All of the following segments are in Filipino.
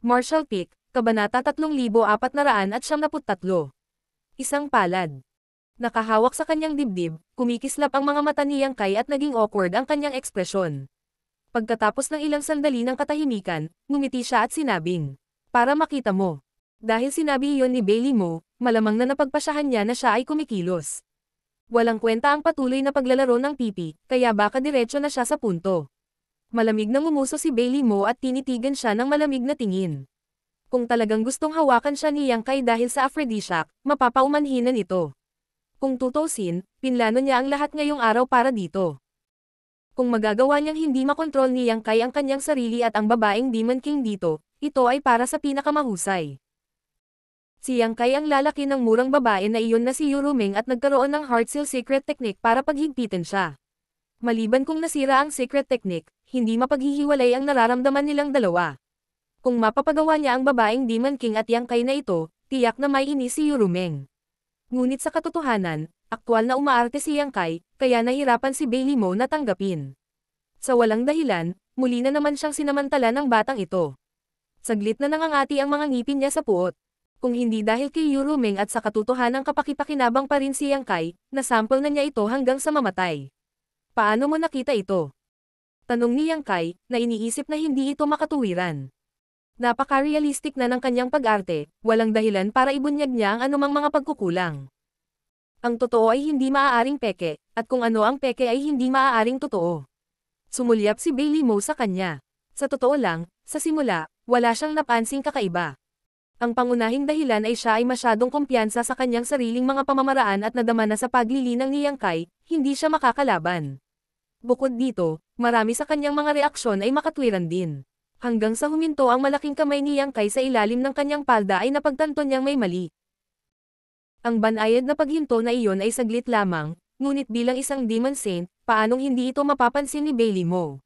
Marshall Peak, Kabanata 3473. Isang palad. Nakahawak sa kanyang dibdib, kumikislap ang mga mata ni Yang Kai at naging awkward ang kanyang ekspresyon. Pagkatapos ng ilang sandali ng katahimikan, ngumiti siya at sinabing, Para makita mo. Dahil sinabi iyon ni Bailey Mo, malamang na napagpasyahan niya na siya ay kumikilos. Walang kwenta ang patuloy na paglalaro ng pipi, kaya baka diretso na siya sa punto. Malamig na ngumuso si Bailey Mo at tinitigan siya ng malamig na tingin. Kung talagang gustong hawakan siya ni Yang Kai dahil sa aphrodisiac, mapapaumanhinan ito. Kung tutusin, pinlano niya ang lahat ngayong araw para dito. Kung magagawa niyang hindi makontrol ni Yang Kai ang kanyang sarili at ang babaeng Demon King dito, ito ay para sa pinakamahusay. Si Yang Kai ang lalaki ng murang babae na iyon na si Yuruming at nagkaroon ng Heart Seal Secret Technique para paghigpitin siya. Maliban kung nasira ang secret technique, hindi mapaghihiwalay ang nararamdaman nilang dalawa. Kung mapapagawa niya ang babaeng Demon King at Yang Kai na ito, tiyak na may ini si Yurumeng. Ngunit sa katotohanan, aktwal na umaarte si Yang Kai, kaya nahirapan si Bailey Mo na tanggapin. Sa walang dahilan, muli na naman siyang sinamantala ng batang ito. Saglit na nangangati ang mga ngipin niya sa puot. Kung hindi dahil kay Yurumeng at sa katotohanang kapakipakinabang pa rin si Yang Kai, nasample na niya ito hanggang sa mamatay. Paano mo nakita ito? Tanong ni Yang Kai, na iniisip na hindi ito makatuwiran. Napaka-realistic na ng kanyang pag-arte, walang dahilan para ibunyag niya ang anumang mga pagkukulang. Ang totoo ay hindi maaaring peke, at kung ano ang peke ay hindi maaaring totoo. Sumulyap si Bailey Mo sa kanya. Sa totoo lang, sa simula, wala siyang napansing kakaiba. Ang pangunahing dahilan ay siya ay masyadong kumpiyansa sa kanyang sariling mga pamamaraan at nadama na sa paglilinang ni Yang Kai, hindi siya makakalaban. Bukod dito, marami sa kanyang mga reaksyon ay makatwiran din hanggang sa huminto ang malaking kamay ni Yang Kai sa ilalim ng kanyang palda ay napagtanto niyang may mali. Ang banayad na paghinto na iyon ay saglit lamang, ngunit bilang isang demon saint, paanong hindi ito mapapansin ni Bailey Mo?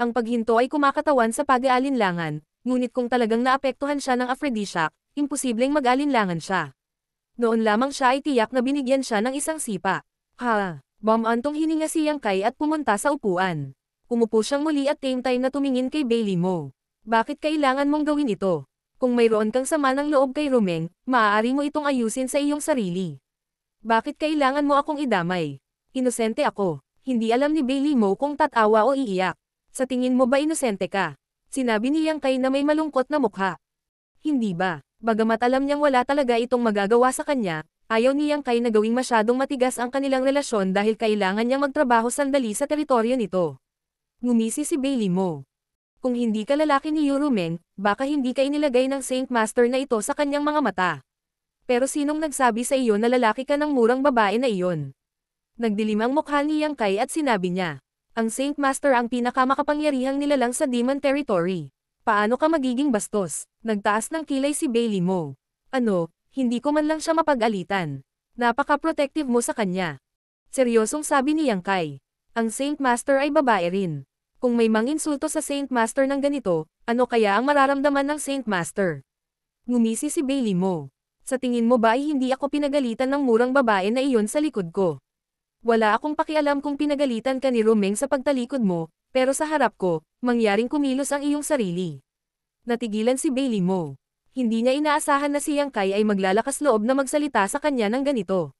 Ang paghinto ay kumakatawan sa pag-aalinlangan, ngunit kung talagang naapektuhan siya ng aphrodisiac, imposibleng mag-alinlangan siya. Noon lamang siya ay tiyak na binigyan siya ng isang sipa. Ha, bomantong hininga si Yang Kai at pumunta sa upuan. Umupo siyang muli at same time na tumingin kay Bailey Mo. Bakit kailangan mong gawin ito? Kung mayroon kang sama ng loob kay Romeng, maaari mo itong ayusin sa iyong sarili. Bakit kailangan mo akong idamay? Inosente ako. Hindi alam ni Bailey Mo kung tatawa o iiyak. Sa tingin mo ba inosente ka? Sinabi niyang kay na may malungkot na mukha. Hindi ba? Bagamat alam niyang wala talaga itong magagawa sa kanya, ayaw niyang kay na gawing masyadong matigas ang kanilang relasyon dahil kailangan niyang magtrabaho sandali sa teritoryo nito. Ngumisi si Bailey Mo. Kung hindi ka lalaki ni Yurumeng, baka hindi ka inilagay ng Saint Master na ito sa kanyang mga mata. Pero sinong nagsabi sa iyo na lalaki ka ng murang babae na iyon? Nagdilim ang mukha ni Yang Kai at sinabi niya, ang Saint Master ang pinakamakapangyarihang nilalang sa Demon Territory. Paano ka magiging bastos? Nagtaas ng kilay si Bailey Mo. Ano, hindi ko man lang siya mapag-alitan. Napaka-protective mo sa kanya. Seryosong sabi ni Yang Kai. Ang Saint Master ay babae rin. Kung may manginsulto sa Saint Master ng ganito, ano kaya ang mararamdaman ng Saint Master? Ngumisi si Bailey mo. Sa tingin mo ba ay hindi ako pinagalitan ng murang babae na iyon sa likod ko? Wala akong pakialam kung pinagalitan ka ni Romeng sa pagtalikod mo, pero sa harap ko, mangyaring kumilos ang iyong sarili. Natigilan si Bailey mo. Hindi niya inaasahan na si Yang Kai ay maglalakas loob na magsalita sa kanya ng ganito.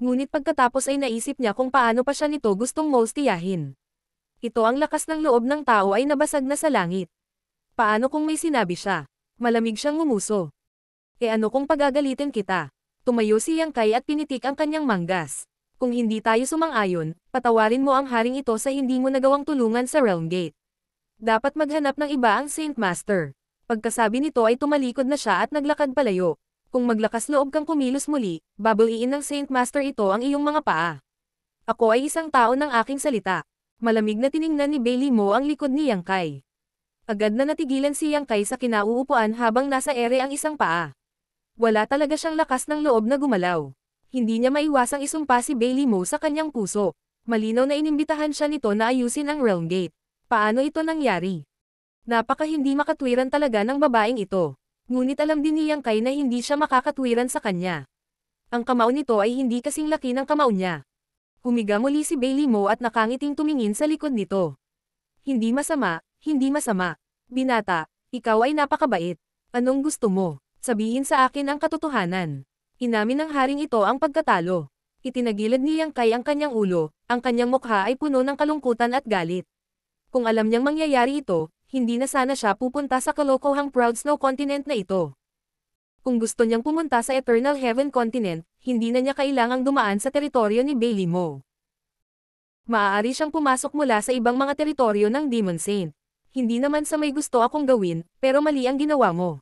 Ngunit pagkatapos ay naisip niya kung paano pa siya nito gustong molstiyahin. Ito ang lakas ng loob ng tao ay nabasag na sa langit. Paano kung may sinabi siya? Malamig siyang ngumuso. E ano kung pagagalitin kita? Tumayo si Yang Kai at pinitik ang kanyang manggas. Kung hindi tayo sumang-ayon, patawarin mo ang haring ito sa hindi mo nagawang tulungan sa Realm Gate. Dapat maghanap ng iba ang Saint Master. Pagkasabi nito ay tumalikod na siya at naglakad palayo. Kung maglakas loob kang kumilos muli, babuliin ng Saint Master ito ang iyong mga paa. Ako ay isang tao ng aking salita. Malamig na tiningnan ni Bailey Mo ang likod ni Yang Kai. Agad na natigilan si Yang Kai sa kinauupuan habang nasa ere ang isang paa. Wala talaga siyang lakas ng loob na gumalaw. Hindi niya maiwasang isumpa si Bailey Mo sa kanyang puso. Malinaw na inimbitahan siya nito na ayusin ang Realm Gate. Paano ito nangyari? Napaka hindi makatwiran talaga ng babaeng ito. Ngunit alam din niyang kay na hindi siya makakatwiran sa kanya. Ang kamao nito ay hindi kasing laki ng kamao niya. Humiga muli si Bailey Mo at nakangiting tumingin sa likod nito. Hindi masama, hindi masama. Binata, ikaw ay napakabait. Anong gusto mo? Sabihin sa akin ang katotohanan. Inamin ng haring ito ang pagkatalo. Itinagilid ni Yang Kai ang kanyang ulo, ang kanyang mukha ay puno ng kalungkutan at galit. Kung alam niyang mangyayari ito, hindi na sana siya pupunta sa kalokohang Proud Snow Continent na ito. Kung gusto niyang pumunta sa Eternal Heaven Continent, hindi na niya kailangang dumaan sa teritoryo ni Bailey Mo. Maaari siyang pumasok mula sa ibang mga teritoryo ng Demon Saint. Hindi naman sa may gusto akong gawin, pero mali ang ginawa mo.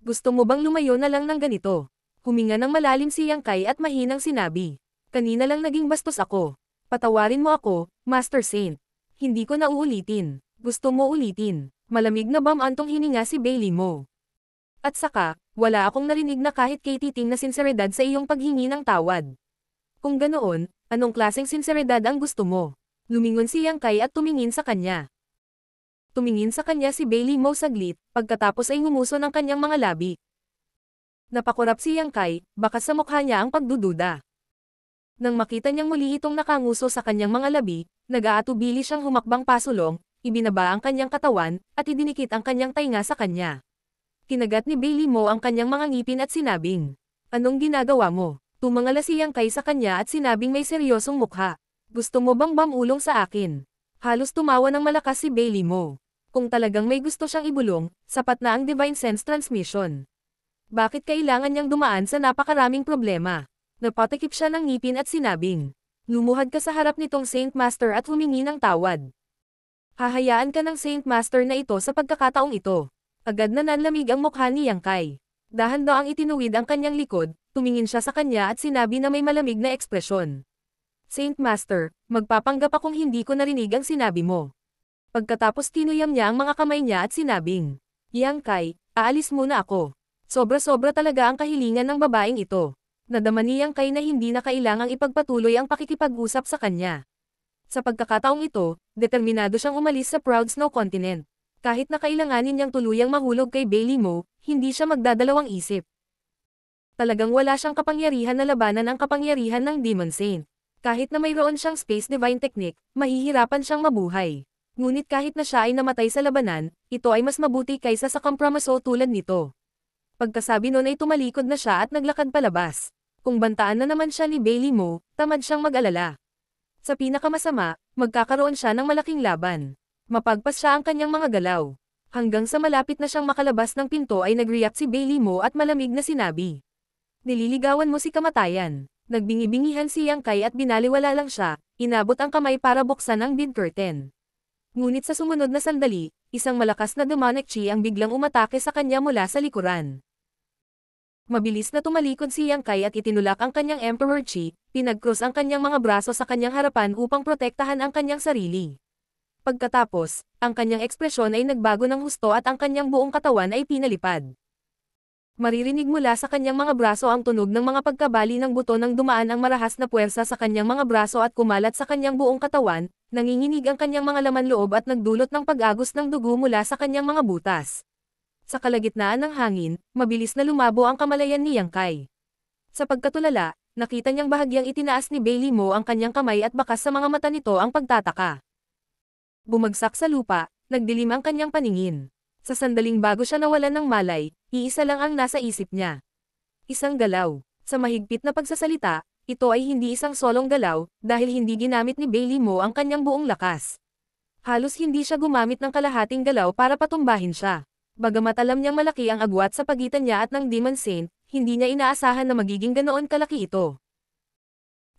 Gusto mo bang lumayo na lang ng ganito? Huminga ng malalim si Yang Kai at mahinang sinabi. Kanina lang naging bastos ako. Patawarin mo ako, Master Saint. Hindi ko na uulitin. Gusto mo ulitin. Malamig na bam antong hininga si Bailey mo. At saka, wala akong narinig na kahit kay na sinseridad sa iyong paghingi ng tawad. Kung ganoon, anong klaseng sinseridad ang gusto mo? Lumingon si Yang Kai at tumingin sa kanya. Tumingin sa kanya si Bailey Mo saglit, pagkatapos ay ngumuso ng kanyang mga labi. Napakurap si Yang Kai, baka sa mukha niya ang pagdududa. Nang makita niyang muli itong nakanguso sa kanyang mga labi, nag-aatubili siyang humakbang pasulong, ibinaba ang kanyang katawan, at idinikit ang kanyang tainga sa kanya. Kinagat ni Bailey Mo ang kanyang mga ngipin at sinabing, Anong ginagawa mo? Tumangala siyang kay sa kanya at sinabing may seryosong mukha. Gusto mo bang bamulong sa akin? Halos tumawa ng malakas si Bailey Mo. Kung talagang may gusto siyang ibulong, sapat na ang Divine Sense Transmission. Bakit kailangan niyang dumaan sa napakaraming problema? Napatakip siya ng ngipin at sinabing, Lumuhad ka sa harap nitong Saint Master at humingi ng tawad. Hahayaan ka ng Saint Master na ito sa pagkakataong ito. Agad na nanlamig ang mukha ni Yang Kai. Dahan-daang itinuwid ang kanyang likod, tumingin siya sa kanya at sinabi na may malamig na ekspresyon. Saint Master, magpapanggap akong hindi ko narinig ang sinabi mo. Pagkatapos tinuyam niya ang mga kamay niya at sinabing, Yang Kai, aalis muna ako. Sobra-sobra talaga ang kahilingan ng babaeng ito nadama niyang kay na hindi na kailangang ipagpatuloy ang pakikipag-usap sa kanya. Sa pagkakataong ito, determinado siyang umalis sa Proud Snow Continent. Kahit na kailanganin niyang tuluyang mahulog kay Bailey Mo, hindi siya magdadalawang isip. Talagang wala siyang kapangyarihan na labanan ang kapangyarihan ng Demon Saint. Kahit na mayroon siyang Space Divine Technique, mahihirapan siyang mabuhay. Ngunit kahit na siya ay namatay sa labanan, ito ay mas mabuti kaysa sa kompromiso tulad nito. Pagkasabi noon ay tumalikod na siya at naglakad palabas. Kung bantaan na naman siya ni Bailey Mo, tamad siyang mag-alala. Sa pinakamasama, magkakaroon siya ng malaking laban. Mapagpas siya ang kanyang mga galaw. Hanggang sa malapit na siyang makalabas ng pinto ay nag-react si Bailey Mo at malamig na sinabi. Nililigawan mo si kamatayan. Nagbingi-bingihan si Yang Kai at binaliwala lang siya, inabot ang kamay para buksan ang bid curtain. Ngunit sa sumunod na sandali, isang malakas na demonic chi ang biglang umatake sa kanya mula sa likuran. Mabilis na tumalikod si Yang Kai at itinulak ang kanyang Emperor Chi, pinagkrus ang kanyang mga braso sa kanyang harapan upang protektahan ang kanyang sarili. Pagkatapos, ang kanyang ekspresyon ay nagbago ng husto at ang kanyang buong katawan ay pinalipad. Maririnig mula sa kanyang mga braso ang tunog ng mga pagkabali ng buto nang dumaan ang marahas na puwersa sa kanyang mga braso at kumalat sa kanyang buong katawan, nanginginig ang kanyang mga laman loob at nagdulot ng pag-agos ng dugo mula sa kanyang mga butas. Sa kalagitnaan ng hangin, mabilis na lumabo ang kamalayan ni Yang Kai. Sa pagkatulala, nakita niyang bahagyang itinaas ni Bailey Mo ang kanyang kamay at bakas sa mga mata nito ang pagtataka. Bumagsak sa lupa, nagdilim ang kanyang paningin. Sa sandaling bago siya nawalan ng malay, iisa lang ang nasa isip niya. Isang galaw. Sa mahigpit na pagsasalita, ito ay hindi isang solong galaw, dahil hindi ginamit ni Bailey Mo ang kanyang buong lakas. Halos hindi siya gumamit ng kalahating galaw para patumbahin siya. Bagamat alam niyang malaki ang agwat sa pagitan niya at ng Demon Saint, hindi niya inaasahan na magiging ganoon kalaki ito.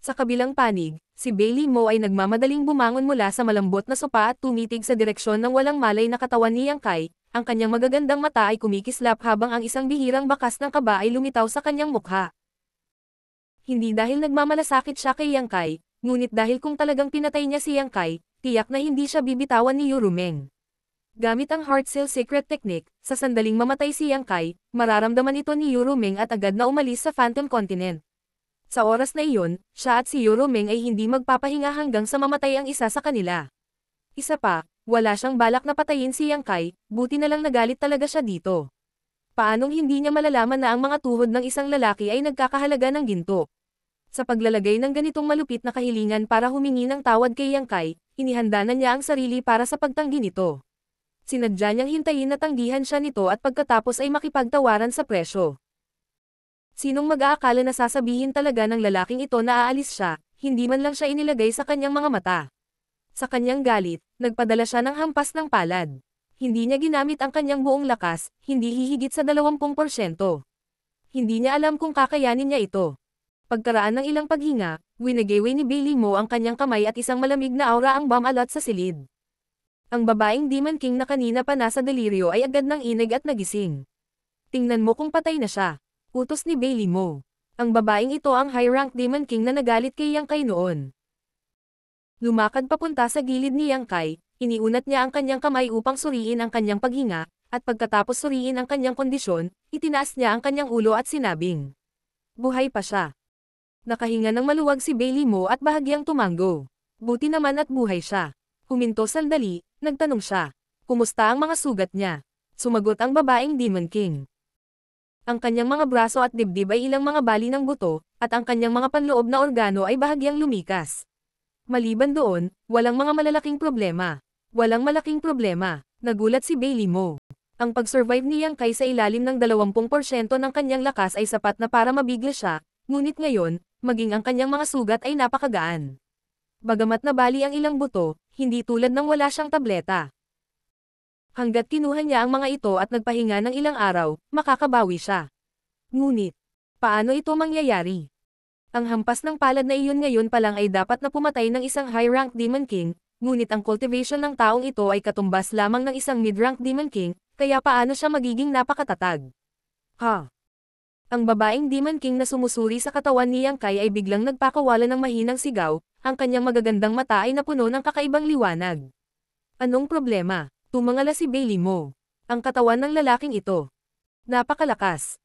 Sa kabilang panig, si Bailey Mo ay nagmamadaling bumangon mula sa malambot na sopa at tumitig sa direksyon ng walang malay na katawan ni Yang Kai, ang kanyang magagandang mata ay kumikislap habang ang isang bihirang bakas ng kaba ay lumitaw sa kanyang mukha. Hindi dahil nagmamalasakit siya kay Yang Kai, ngunit dahil kung talagang pinatay niya si Yang Kai, tiyak na hindi siya bibitawan ni Yurumeng. Gamit ang Heart Seal Secret Technique, sa sandaling mamatay si Yang Kai, mararamdaman ito ni Euroming at agad na umalis sa Phantom Continent. Sa oras na iyon, siya at si Euroming ay hindi magpapahinga hanggang sa mamatay ang isa sa kanila. Isa pa, wala siyang balak na patayin si Yang Kai, buti na lang nagalit talaga siya dito. Paanong hindi niya malalaman na ang mga tuhod ng isang lalaki ay nagkakahalaga ng ginto? Sa paglalagay ng ganitong malupit na kahilingan para humingi ng tawad kay Yang Kai, inihanda na niya ang sarili para sa pagtanggi nito. Sinadya niyang hintayin na tanggihan siya nito at pagkatapos ay makipagtawaran sa presyo. Sinong mag-aakala na sasabihin talaga ng lalaking ito na aalis siya, hindi man lang siya inilagay sa kanyang mga mata. Sa kanyang galit, nagpadala siya ng hampas ng palad. Hindi niya ginamit ang kanyang buong lakas, hindi hihigit sa 20%. Hindi niya alam kung kakayanin niya ito. Pagkaraan ng ilang paghinga, winageway ni Bailey Mo ang kanyang kamay at isang malamig na aura ang bumalot sa silid. Ang babaeng Demon King na kanina pa nasa deliryo ay agad ng inag at nagising. Tingnan mo kung patay na siya. Utos ni Bailey Mo. Ang babaeng ito ang high-rank Demon King na nagalit kay Yang Kai noon. Lumakad papunta sa gilid ni Yang Kai, iniunat niya ang kanyang kamay upang suriin ang kanyang paghinga, at pagkatapos suriin ang kanyang kondisyon, itinaas niya ang kanyang ulo at sinabing. Buhay pa siya. Nakahinga ng maluwag si Bailey Mo at bahagyang tumango. Buti naman at buhay siya. Huminto sandali, nagtanong siya. Kumusta ang mga sugat niya? Sumagot ang babaeng Demon King. Ang kanyang mga braso at dibdib ay ilang mga bali ng buto, at ang kanyang mga panloob na organo ay bahagyang lumikas. Maliban doon, walang mga malalaking problema. Walang malaking problema. Nagulat si Bailey Mo. Ang pag-survive ni Yang Kai sa ilalim ng 20% ng kanyang lakas ay sapat na para mabigla siya, ngunit ngayon, maging ang kanyang mga sugat ay napakagaan. Bagamat nabali ang ilang buto, hindi tulad ng wala siyang tableta. Hanggat kinuha niya ang mga ito at nagpahinga ng ilang araw, makakabawi siya. Ngunit, paano ito mangyayari? Ang hampas ng palad na iyon ngayon pa lang ay dapat na pumatay ng isang high-rank Demon King, ngunit ang cultivation ng taong ito ay katumbas lamang ng isang mid-rank Demon King, kaya paano siya magiging napakatatag? Ha? Ang babaeng Demon King na sumusuri sa katawan ni Yang Kai ay biglang nagpakawala ng mahinang sigaw, ang kanyang magagandang mata ay napuno ng kakaibang liwanag. Anong problema? Tumangala si Bailey Mo. Ang katawan ng lalaking ito. Napakalakas.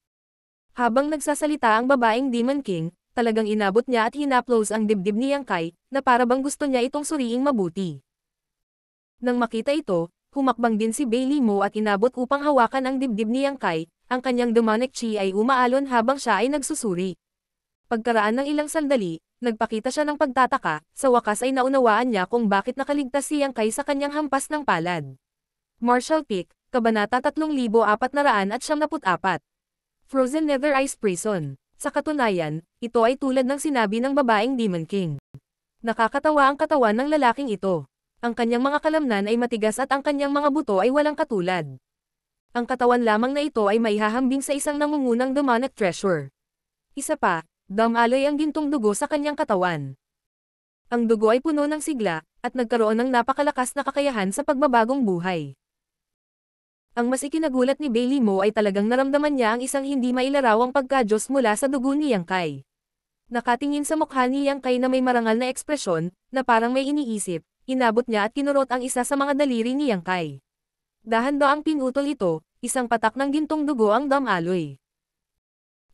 Habang nagsasalita ang babaeng Demon King, talagang inabot niya at hinaplos ang dibdib ni Yang Kai, na para bang gusto niya itong suriing mabuti. Nang makita ito, humakbang din si Bailey Mo at inabot upang hawakan ang dibdib ni Yang Kai, ang kanyang demonic chi ay umaalon habang siya ay nagsusuri. Pagkaraan ng ilang sandali, nagpakita siya ng pagtataka, sa wakas ay naunawaan niya kung bakit nakaligtas si Yang sa kanyang hampas ng palad. Marshall Peak, Kabanata 3474 Frozen Nether Ice Prison sa katunayan, ito ay tulad ng sinabi ng babaeng Demon King. Nakakatawa ang katawan ng lalaking ito. Ang kanyang mga kalamnan ay matigas at ang kanyang mga buto ay walang katulad. Ang katawan lamang na ito ay maihahambing sa isang nangungunang demonic treasure. Isa pa, damaloy ang gintong dugo sa kanyang katawan. Ang dugo ay puno ng sigla, at nagkaroon ng napakalakas na kakayahan sa pagbabagong buhay. Ang mas ikinagulat ni Bailey Mo ay talagang naramdaman niya ang isang hindi mailarawang pagkadyos mula sa dugo ni Yang Kai. Nakatingin sa mukha ni Yang Kai na may marangal na ekspresyon, na parang may iniisip, inabot niya at kinurot ang isa sa mga daliri ni Yang Kai. Dahan daw ang pinutol ito, isang patak ng gintong dugo ang damaloy.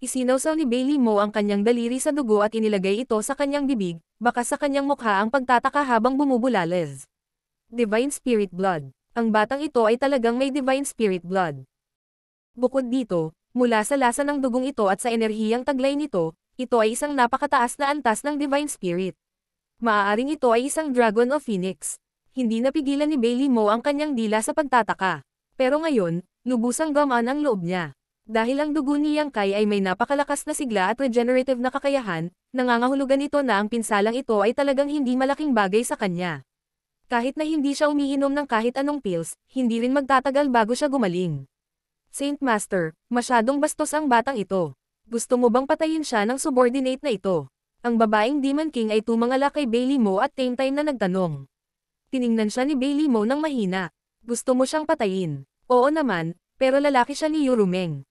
Isinawsaw ni Bailey Mo ang kanyang daliri sa dugo at inilagay ito sa kanyang bibig, baka sa kanyang mukha ang pagtataka habang bumubulales. Divine Spirit Blood ang batang ito ay talagang may divine spirit blood. Bukod dito, mula sa lasa ng dugong ito at sa enerhiyang taglay nito, ito ay isang napakataas na antas ng divine spirit. Maaaring ito ay isang dragon o phoenix. Hindi napigilan ni Bailey Mo ang kanyang dila sa pagtataka. Pero ngayon, lubusang gamaan ang loob niya. Dahil ang dugo ni Yang Kai ay may napakalakas na sigla at regenerative na kakayahan, nangangahulugan ito na ang pinsalang ito ay talagang hindi malaking bagay sa kanya. Kahit na hindi siya umiinom ng kahit anong pills, hindi rin magtatagal bago siya gumaling. Saint Master, masyadong bastos ang batang ito. Gusto mo bang patayin siya ng subordinate na ito? Ang babaeng Demon King ay tumangala kay Bailey Mo at same time na nagtanong. Tiningnan siya ni Bailey Mo ng mahina. Gusto mo siyang patayin? Oo naman, pero lalaki siya ni Yurumeng.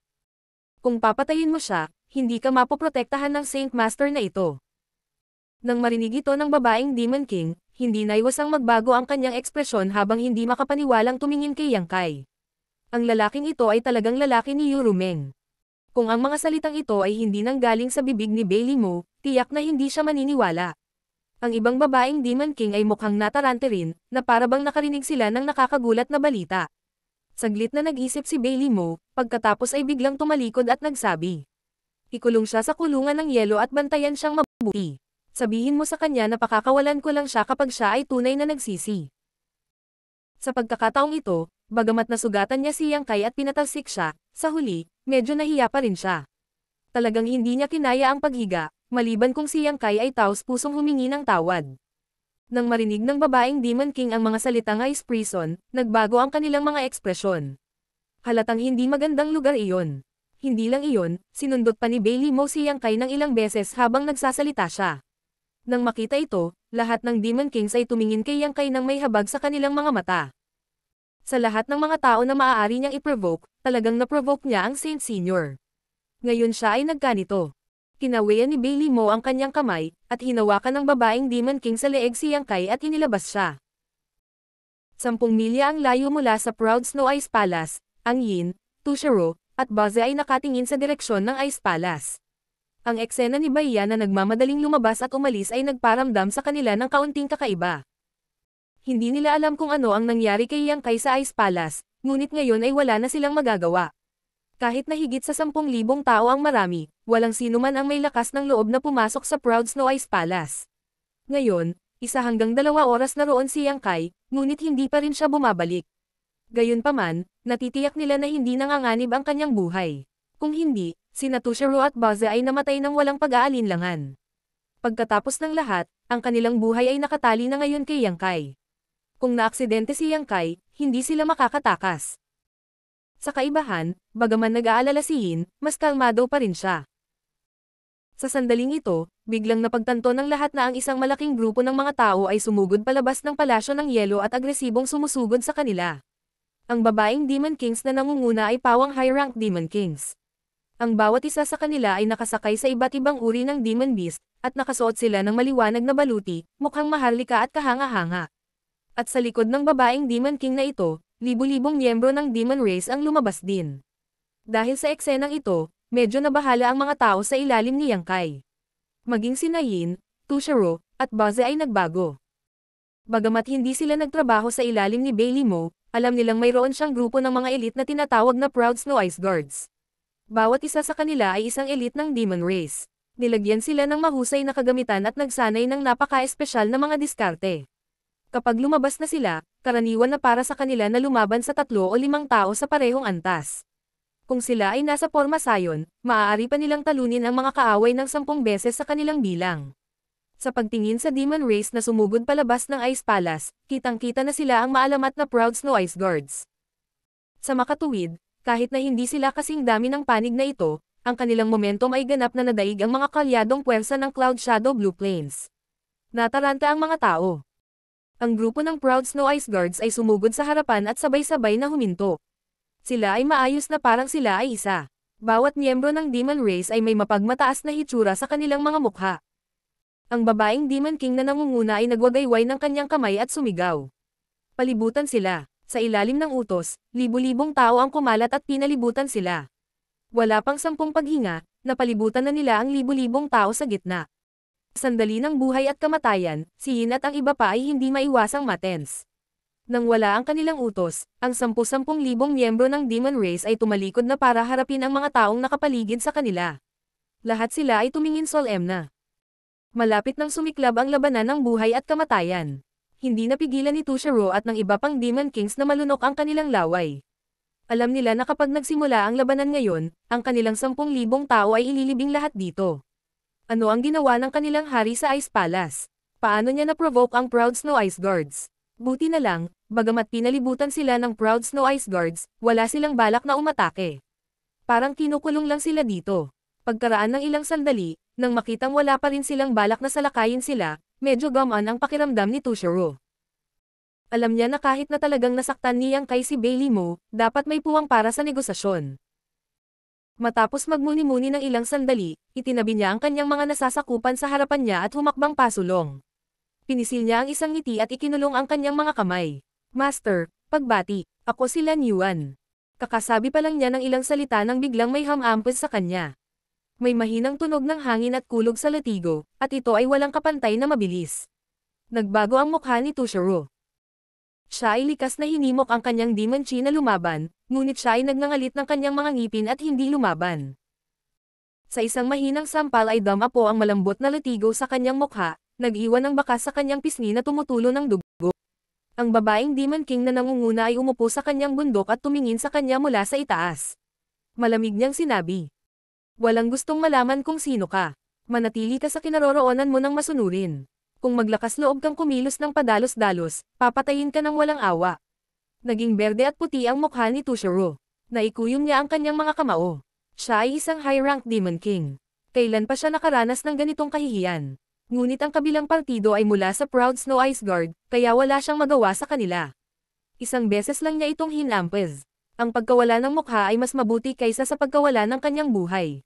Kung papatayin mo siya, hindi ka mapoprotektahan ng Saint Master na ito. Nang marinig ito ng babaeng Demon King, hindi naiwasang magbago ang kanyang ekspresyon habang hindi makapaniwalang tumingin kay Yang Kai. Ang lalaking ito ay talagang lalaki ni Yurumeng. Kung ang mga salitang ito ay hindi nang galing sa bibig ni Bailey Mo, tiyak na hindi siya maniniwala. Ang ibang babaeng Demon King ay mukhang natarante rin, na parabang nakarinig sila ng nakakagulat na balita. Saglit na nag-isip si Bailey Mo, pagkatapos ay biglang tumalikod at nagsabi. Ikulong siya sa kulungan ng yelo at bantayan siyang mabuti. Sabihin mo sa kanya na pakakawalan ko lang siya kapag siya ay tunay na nagsisi. Sa pagkakataong ito, bagamat nasugatan niya si Yang Kai at pinatalsik siya, sa huli, medyo nahiya pa rin siya. Talagang hindi niya kinaya ang paghiga, maliban kung si Yang Kai ay taos pusong humingi ng tawad. Nang marinig ng babaeng Demon King ang mga salitang Ice Prison, nagbago ang kanilang mga ekspresyon. Halatang hindi magandang lugar iyon. Hindi lang iyon, sinundot pa ni Bailey Mo si Yang Kai ng ilang beses habang nagsasalita siya. Nang makita ito, lahat ng Demon Kings ay tumingin kay Yang Kai nang may habag sa kanilang mga mata. Sa lahat ng mga tao na maaari niyang i-provoke, talagang na-provoke niya ang Saint Senior. Ngayon siya ay nagkanito. Kinawayan ni Bailey Mo ang kanyang kamay, at hinawakan ng babaeng Demon King sa leeg si Yang Kai at inilabas siya. Sampung milya ang layo mula sa Proud Snow Ice Palace, ang Yin, Tushiro, at Baze ay nakatingin sa direksyon ng Ice Palace. Ang eksena ni Baiya na nagmamadaling lumabas at umalis ay nagparamdam sa kanila ng kaunting kakaiba. Hindi nila alam kung ano ang nangyari kay Yang Kai sa Ice Palace, ngunit ngayon ay wala na silang magagawa. Kahit na higit sa 10,000 tao ang marami, walang sino man ang may lakas ng loob na pumasok sa Proud Snow Ice Palace. Ngayon, isa hanggang dalawa oras na roon si Yang Kai, ngunit hindi pa rin siya bumabalik. Gayunpaman, natitiyak nila na hindi nanganganib ang kanyang buhay. Kung hindi, si Natushiro at Baze ay namatay ng walang pag-aalinlangan. Pagkatapos ng lahat, ang kanilang buhay ay nakatali na ngayon kay Yang Kai. Kung naaksidente si Yang Kai, hindi sila makakatakas. Sa kaibahan, bagaman nag-aalala si Yin, mas kalmado pa rin siya. Sa sandaling ito, biglang napagtanto ng lahat na ang isang malaking grupo ng mga tao ay sumugod palabas ng palasyo ng yelo at agresibong sumusugod sa kanila. Ang babaeng Demon Kings na nangunguna ay pawang high-rank Demon Kings. Ang bawat isa sa kanila ay nakasakay sa iba't ibang uri ng Demon Beast, at nakasuot sila ng maliwanag na baluti, mukhang maharlika at kahanga-hanga. At sa likod ng babaeng Demon King na ito, libu-libong miyembro ng Demon Race ang lumabas din. Dahil sa eksenang ito, medyo nabahala ang mga tao sa ilalim ni Yang Kai. Maging si Nayin, Tushiro, at Baze ay nagbago. Bagamat hindi sila nagtrabaho sa ilalim ni Bailey Mo, alam nilang mayroon siyang grupo ng mga elite na tinatawag na Proud Snow Ice Guards. Bawat isa sa kanila ay isang elite ng Demon Race. Nilagyan sila ng mahusay na kagamitan at nagsanay ng napaka-espesyal na mga diskarte. Kapag lumabas na sila, karaniwan na para sa kanila na lumaban sa tatlo o limang tao sa parehong antas. Kung sila ay nasa forma sayon, maaari pa nilang talunin ang mga kaaway ng sampung beses sa kanilang bilang. Sa pagtingin sa Demon Race na sumugod palabas ng Ice Palace, kitang-kita na sila ang maalamat na Proud Snow Ice Guards. Sa makatuwid, kahit na hindi sila kasing dami ng panig na ito, ang kanilang momentum ay ganap na nadaig ang mga kalyadong puwersa ng Cloud Shadow Blue Plains. Nataranta ang mga tao. Ang grupo ng Proud Snow Ice Guards ay sumugod sa harapan at sabay-sabay na huminto. Sila ay maayos na parang sila ay isa. Bawat miyembro ng Demon Race ay may mapagmataas na hitsura sa kanilang mga mukha. Ang babaeng Demon King na nangunguna ay nagwagayway ng kanyang kamay at sumigaw. Palibutan sila. Sa ilalim ng utos, libu-libong tao ang kumalat at pinalibutan sila. Wala pang sampung paghinga, napalibutan na nila ang libu-libong tao sa gitna. Sandali ng buhay at kamatayan, si Yin at ang iba pa ay hindi maiwasang matens. Nang wala ang kanilang utos, ang sampu-sampung libong miyembro ng Demon Race ay tumalikod na para harapin ang mga taong nakapaligid sa kanila. Lahat sila ay tumingin solemn na. Malapit nang sumiklab ang labanan ng buhay at kamatayan. Hindi napigilan ni Tushiro at ng iba pang Demon Kings na malunok ang kanilang laway. Alam nila na kapag nagsimula ang labanan ngayon, ang kanilang sampung libong tao ay ililibing lahat dito. Ano ang ginawa ng kanilang hari sa Ice Palace? Paano niya na-provoke ang Proud Snow Ice Guards? Buti na lang, bagamat pinalibutan sila ng Proud Snow Ice Guards, wala silang balak na umatake. Parang kinukulong lang sila dito. Pagkaraan ng ilang sandali, nang makitang wala pa rin silang balak na salakayin sila, medyo gamaan ang pakiramdam ni Tushiro. Alam niya na kahit na talagang nasaktan niyang kay si Bailey Mo, dapat may puwang para sa negosasyon. Matapos magmuni-muni ng ilang sandali, itinabi niya ang kanyang mga nasasakupan sa harapan niya at humakbang pasulong. Pinisil niya ang isang ngiti at ikinulong ang kanyang mga kamay. Master, pagbati, ako si Lan Yuan. Kakasabi pa lang niya ng ilang salita nang biglang may hamampos sa kanya. May mahinang tunog ng hangin at kulog sa latigo, at ito ay walang kapantay na mabilis. Nagbago ang mukha ni Tushiro. Siya ay likas na hinimok ang kanyang demon chi na lumaban, ngunit siya ay nagngangalit ng kanyang mga ngipin at hindi lumaban. Sa isang mahinang sampal ay dama po ang malambot na latigo sa kanyang mukha, nag-iwan ng bakas sa kanyang pisngi na tumutulo ng dugo. Ang babaeng Demon King na nangunguna ay umupo sa kanyang bundok at tumingin sa kanya mula sa itaas. Malamig niyang sinabi. Walang gustong malaman kung sino ka. Manatili ka sa kinaroroonan mo ng masunurin. Kung maglakas loob kang kumilos ng padalos-dalos, papatayin ka ng walang awa. Naging berde at puti ang mukha ni Tushiro. Naikuyom niya ang kanyang mga kamao. Siya ay isang high-rank Demon King. Kailan pa siya nakaranas ng ganitong kahihiyan? Ngunit ang kabilang partido ay mula sa Proud Snow Ice Guard, kaya wala siyang magawa sa kanila. Isang beses lang niya itong hinampez. Ang pagkawala ng mukha ay mas mabuti kaysa sa pagkawala ng kanyang buhay.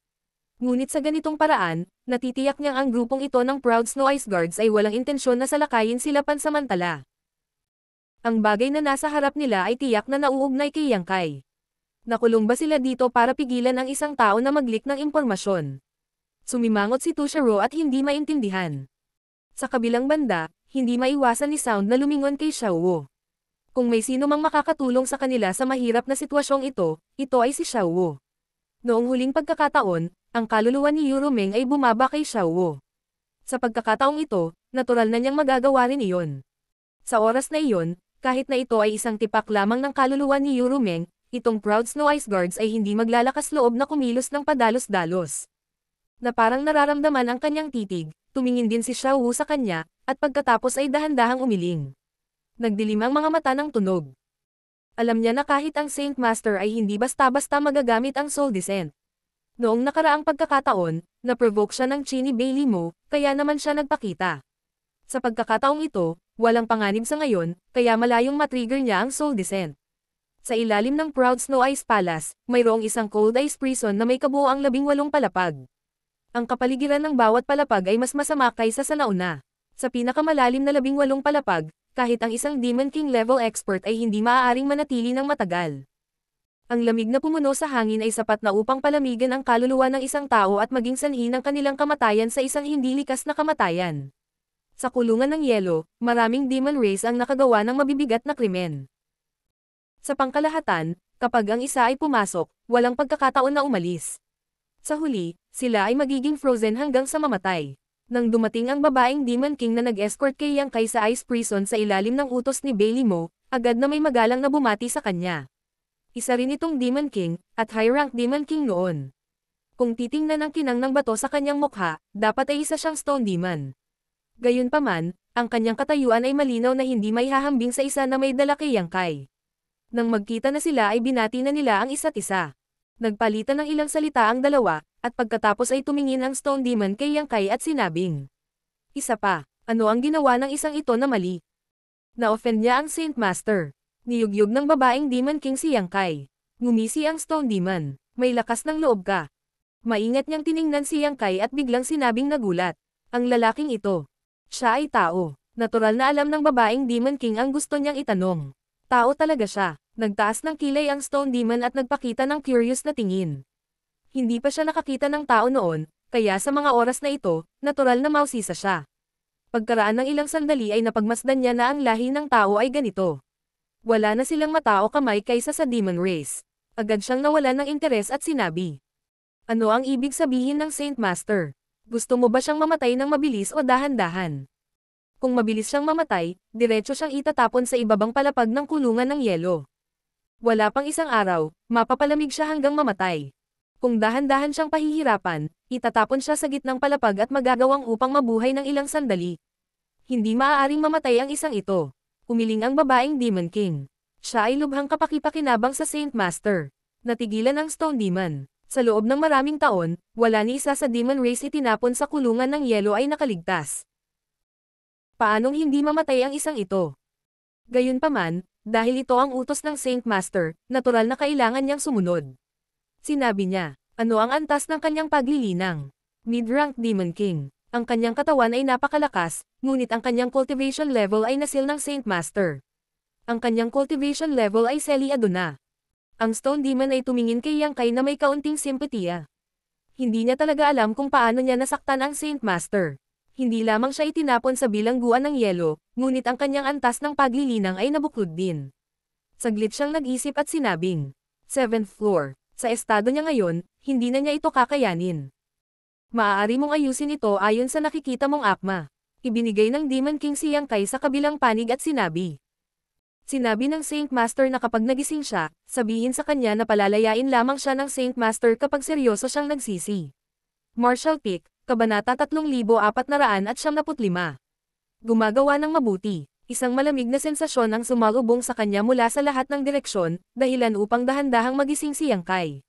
Ngunit sa ganitong paraan, natitiyak niyang ang grupong ito ng Proud Snow Ice Guards ay walang intensyon na salakayin sila pansamantala. Ang bagay na nasa harap nila ay tiyak na nauugnay kay Yang Kai. Nakulong ba sila dito para pigilan ang isang tao na mag-leak ng impormasyon? Sumimangot si Tushiro at hindi maintindihan. Sa kabilang banda, hindi maiwasan ni Sound na lumingon kay Xiaowo. Kung may sino mang makakatulong sa kanila sa mahirap na sitwasyong ito, ito ay si Xiaowo. Noong huling pagkakataon, ang kaluluwa ni Euromeng ay bumaba kay Xiaowo. Sa pagkakataong ito, natural na niyang magagawa rin iyon. Sa oras na iyon, kahit na ito ay isang tipak lamang ng kaluluwa ni Euromeng, itong Proud Snow Ice Guards ay hindi maglalakas loob na kumilos ng padalos-dalos na parang nararamdaman ang kanyang titig, tumingin din si Xiao Wu sa kanya, at pagkatapos ay dahan-dahang umiling. Nagdilim ang mga mata ng tunog. Alam niya na kahit ang Saint Master ay hindi basta-basta magagamit ang Soul Descent. Noong nakaraang pagkakataon, na-provoke siya ng Chini Bailey Mo, kaya naman siya nagpakita. Sa pagkakataong ito, walang panganib sa ngayon, kaya malayong matrigger niya ang Soul Descent. Sa ilalim ng Proud Snow Ice Palace, mayroong isang Cold Ice Prison na may kabuoang labing walong palapag. Ang kapaligiran ng bawat palapag ay mas masama kaysa sa nauna. Sa pinakamalalim na labing walong palapag, kahit ang isang Demon King level expert ay hindi maaaring manatili ng matagal. Ang lamig na pumuno sa hangin ay sapat na upang palamigan ang kaluluwa ng isang tao at maging sanhi ng kanilang kamatayan sa isang hindi likas na kamatayan. Sa kulungan ng yelo, maraming demon race ang nakagawa ng mabibigat na krimen. Sa pangkalahatan, kapag ang isa ay pumasok, walang pagkakataon na umalis. Sa huli, sila ay magiging frozen hanggang sa mamatay. Nang dumating ang babaeng Demon King na nag-escort kay Yang Kai sa Ice Prison sa ilalim ng utos ni Bailey Mo, agad na may magalang na bumati sa kanya. Isa rin itong Demon King, at high-rank Demon King noon. Kung titingnan ang kinang ng bato sa kanyang mukha, dapat ay isa siyang Stone Demon. Gayunpaman, ang kanyang katayuan ay malinaw na hindi may hahambing sa isa na may dala kay. Nang magkita na sila ay binati na nila ang isa't isa. Nagpalitan ng ilang salita ang dalawa, at pagkatapos ay tumingin ang Stone Demon kay Yang Kai at sinabing. Isa pa, ano ang ginawa ng isang ito na mali? Na-offend niya ang Saint Master. Niyugyug ng babaeng Demon King si Yang Kai. Ngumisi ang Stone Demon. May lakas ng loob ka. Maingat niyang tiningnan si Yang Kai at biglang sinabing nagulat. Ang lalaking ito. Siya ay tao. Natural na alam ng babaeng Demon King ang gusto niyang itanong. Tao talaga siya. Nagtaas ng kilay ang Stone Demon at nagpakita ng curious na tingin. Hindi pa siya nakakita ng tao noon, kaya sa mga oras na ito, natural na mausisa siya. Pagkaraan ng ilang sandali ay napagmasdan niya na ang lahi ng tao ay ganito. Wala na silang mata o kamay kaysa sa demon race. Agad siyang nawala ng interes at sinabi. Ano ang ibig sabihin ng Saint Master? Gusto mo ba siyang mamatay ng mabilis o dahan-dahan? Kung mabilis siyang mamatay, diretso siyang itatapon sa ibabang palapag ng kulungan ng yelo. Wala pang isang araw, mapapalamig siya hanggang mamatay. Kung dahan-dahan siyang pahihirapan, itatapon siya sa gitnang palapag at magagawang upang mabuhay ng ilang sandali. Hindi maaaring mamatay ang isang ito. Umiling ang babaeng Demon King. Siya ay lubhang kapakipakinabang sa Saint Master. Natigilan ang Stone Demon. Sa loob ng maraming taon, wala ni isa sa Demon Race itinapon sa kulungan ng yelo ay nakaligtas. Paanong hindi mamatay ang isang ito? Gayunpaman, dahil ito ang utos ng Saint Master, natural na kailangan niyang sumunod. Sinabi niya, ano ang antas ng kanyang paglilinang? Mid-rank Demon King. Ang kanyang katawan ay napakalakas, ngunit ang kanyang cultivation level ay nasil ng Saint Master. Ang kanyang cultivation level ay seliado na. Ang Stone Demon ay tumingin kay Yang Kai na may kaunting simpatiya. Hindi niya talaga alam kung paano niya nasaktan ang Saint Master. Hindi lamang siya itinapon sa bilangguan ng yelo, ngunit ang kanyang antas ng paglilinang ay nabuklod din. Saglit siyang nag-isip at sinabing, 7th floor, sa estado niya ngayon, hindi na niya ito kakayanin. Maaari mong ayusin ito ayon sa nakikita mong akma. Ibinigay ng Demon King si Yang Kai sa kabilang panig at sinabi. Sinabi ng Saint Master na kapag nagising siya, sabihin sa kanya na palalayain lamang siya ng Saint Master kapag seryoso siyang nagsisi. Marshall Pick, Kabanata 3475 Gumagawa ng mabuti. Isang malamig na sensasyon ang sumalubong sa kanya mula sa lahat ng direksyon, dahilan upang dahan-dahang magising si Yang Kai.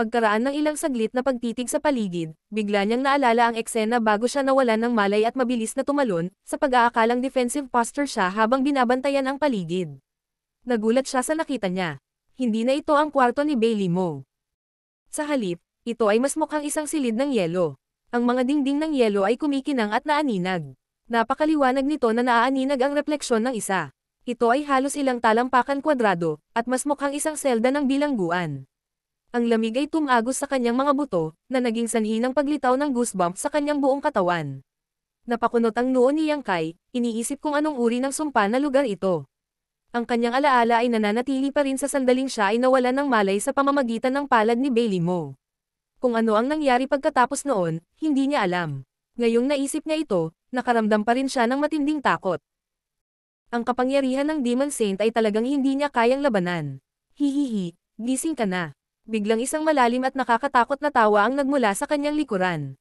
Pagkaraan ng ilang saglit na pagtitig sa paligid, bigla niyang naalala ang eksena bago siya nawalan ng malay at mabilis na tumalon, sa pag-aakalang defensive posture siya habang binabantayan ang paligid. Nagulat siya sa nakita niya. Hindi na ito ang kwarto ni Bailey Mo. Sa halip, ito ay mas mukhang isang silid ng yelo. Ang mga dingding ng yelo ay kumikinang at naaninag. Napakaliwanag nito na naaaninag ang refleksyon ng isa. Ito ay halos ilang talampakan kwadrado, at mas mukhang isang selda ng bilangguan. Ang lamig ay tumagos sa kanyang mga buto, na naging sanhi ng paglitaw ng goosebump sa kanyang buong katawan. Napakunot ang noo ni Yang Kai, iniisip kung anong uri ng sumpa na lugar ito. Ang kanyang alaala ay nananatili pa rin sa sandaling siya ay nawalan ng malay sa pamamagitan ng palad ni Bailey Mo. Kung ano ang nangyari pagkatapos noon, hindi niya alam. Ngayong naisip niya ito, nakaramdam pa rin siya ng matinding takot. Ang kapangyarihan ng Demon Saint ay talagang hindi niya kayang labanan. Hihihi, gising ka na. Biglang isang malalim at nakakatakot na tawa ang nagmula sa kanyang likuran.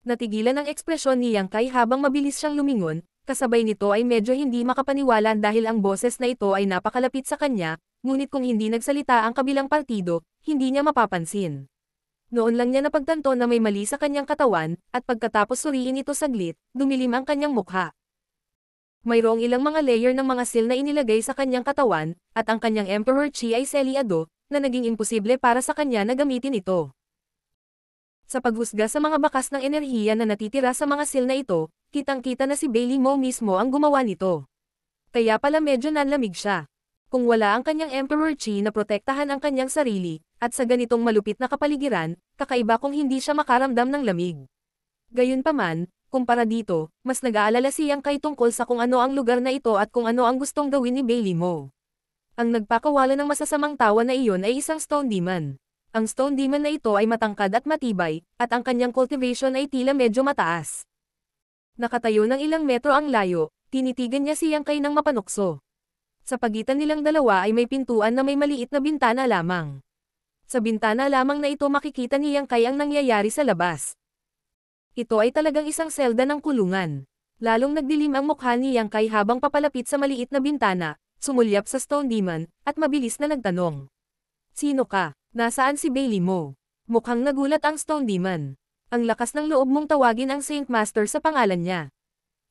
Natigilan ang ekspresyon ni Yang Kai habang mabilis siyang lumingon, kasabay nito ay medyo hindi makapaniwala dahil ang boses na ito ay napakalapit sa kanya, ngunit kung hindi nagsalita ang kabilang partido, hindi niya mapapansin. Noon lang niya napagtanto na may mali sa kanyang katawan, at pagkatapos suriin ito saglit, dumilim ang kanyang mukha. Mayroong ilang mga layer ng mga seal na inilagay sa kanyang katawan, at ang kanyang Emperor Chi ay seliado, na naging imposible para sa kanya na gamitin ito. Sa paghusga sa mga bakas ng enerhiya na natitira sa mga seal na ito, kitang-kita na si Bailey Mo mismo ang gumawa nito. Kaya pala medyo nanlamig siya. Kung wala ang kanyang Emperor Chi na protektahan ang kanyang sarili, at sa ganitong malupit na kapaligiran, kakaiba kung hindi siya makaramdam ng lamig. Gayunpaman, kumpara dito, mas nag-aalala siyang kay tungkol sa kung ano ang lugar na ito at kung ano ang gustong gawin ni Bailey Mo. Ang nagpakawala ng masasamang tawa na iyon ay isang Stone Demon. Ang Stone Demon na ito ay matangkad at matibay, at ang kanyang cultivation ay tila medyo mataas. Nakatayo ng ilang metro ang layo, tinitigan niya siyang kay ng mapanukso. Sa pagitan nilang dalawa ay may pintuan na may maliit na bintana lamang. Sa bintana lamang na ito makikita niyang kay ang nangyayari sa labas. Ito ay talagang isang selda ng kulungan. Lalong nagdilim ang mukha ni Yang Kai habang papalapit sa maliit na bintana, sumulyap sa Stone Demon, at mabilis na nagtanong. Sino ka? Nasaan si Bailey mo? Mukhang nagulat ang Stone Demon. Ang lakas ng loob mong tawagin ang Saint Master sa pangalan niya.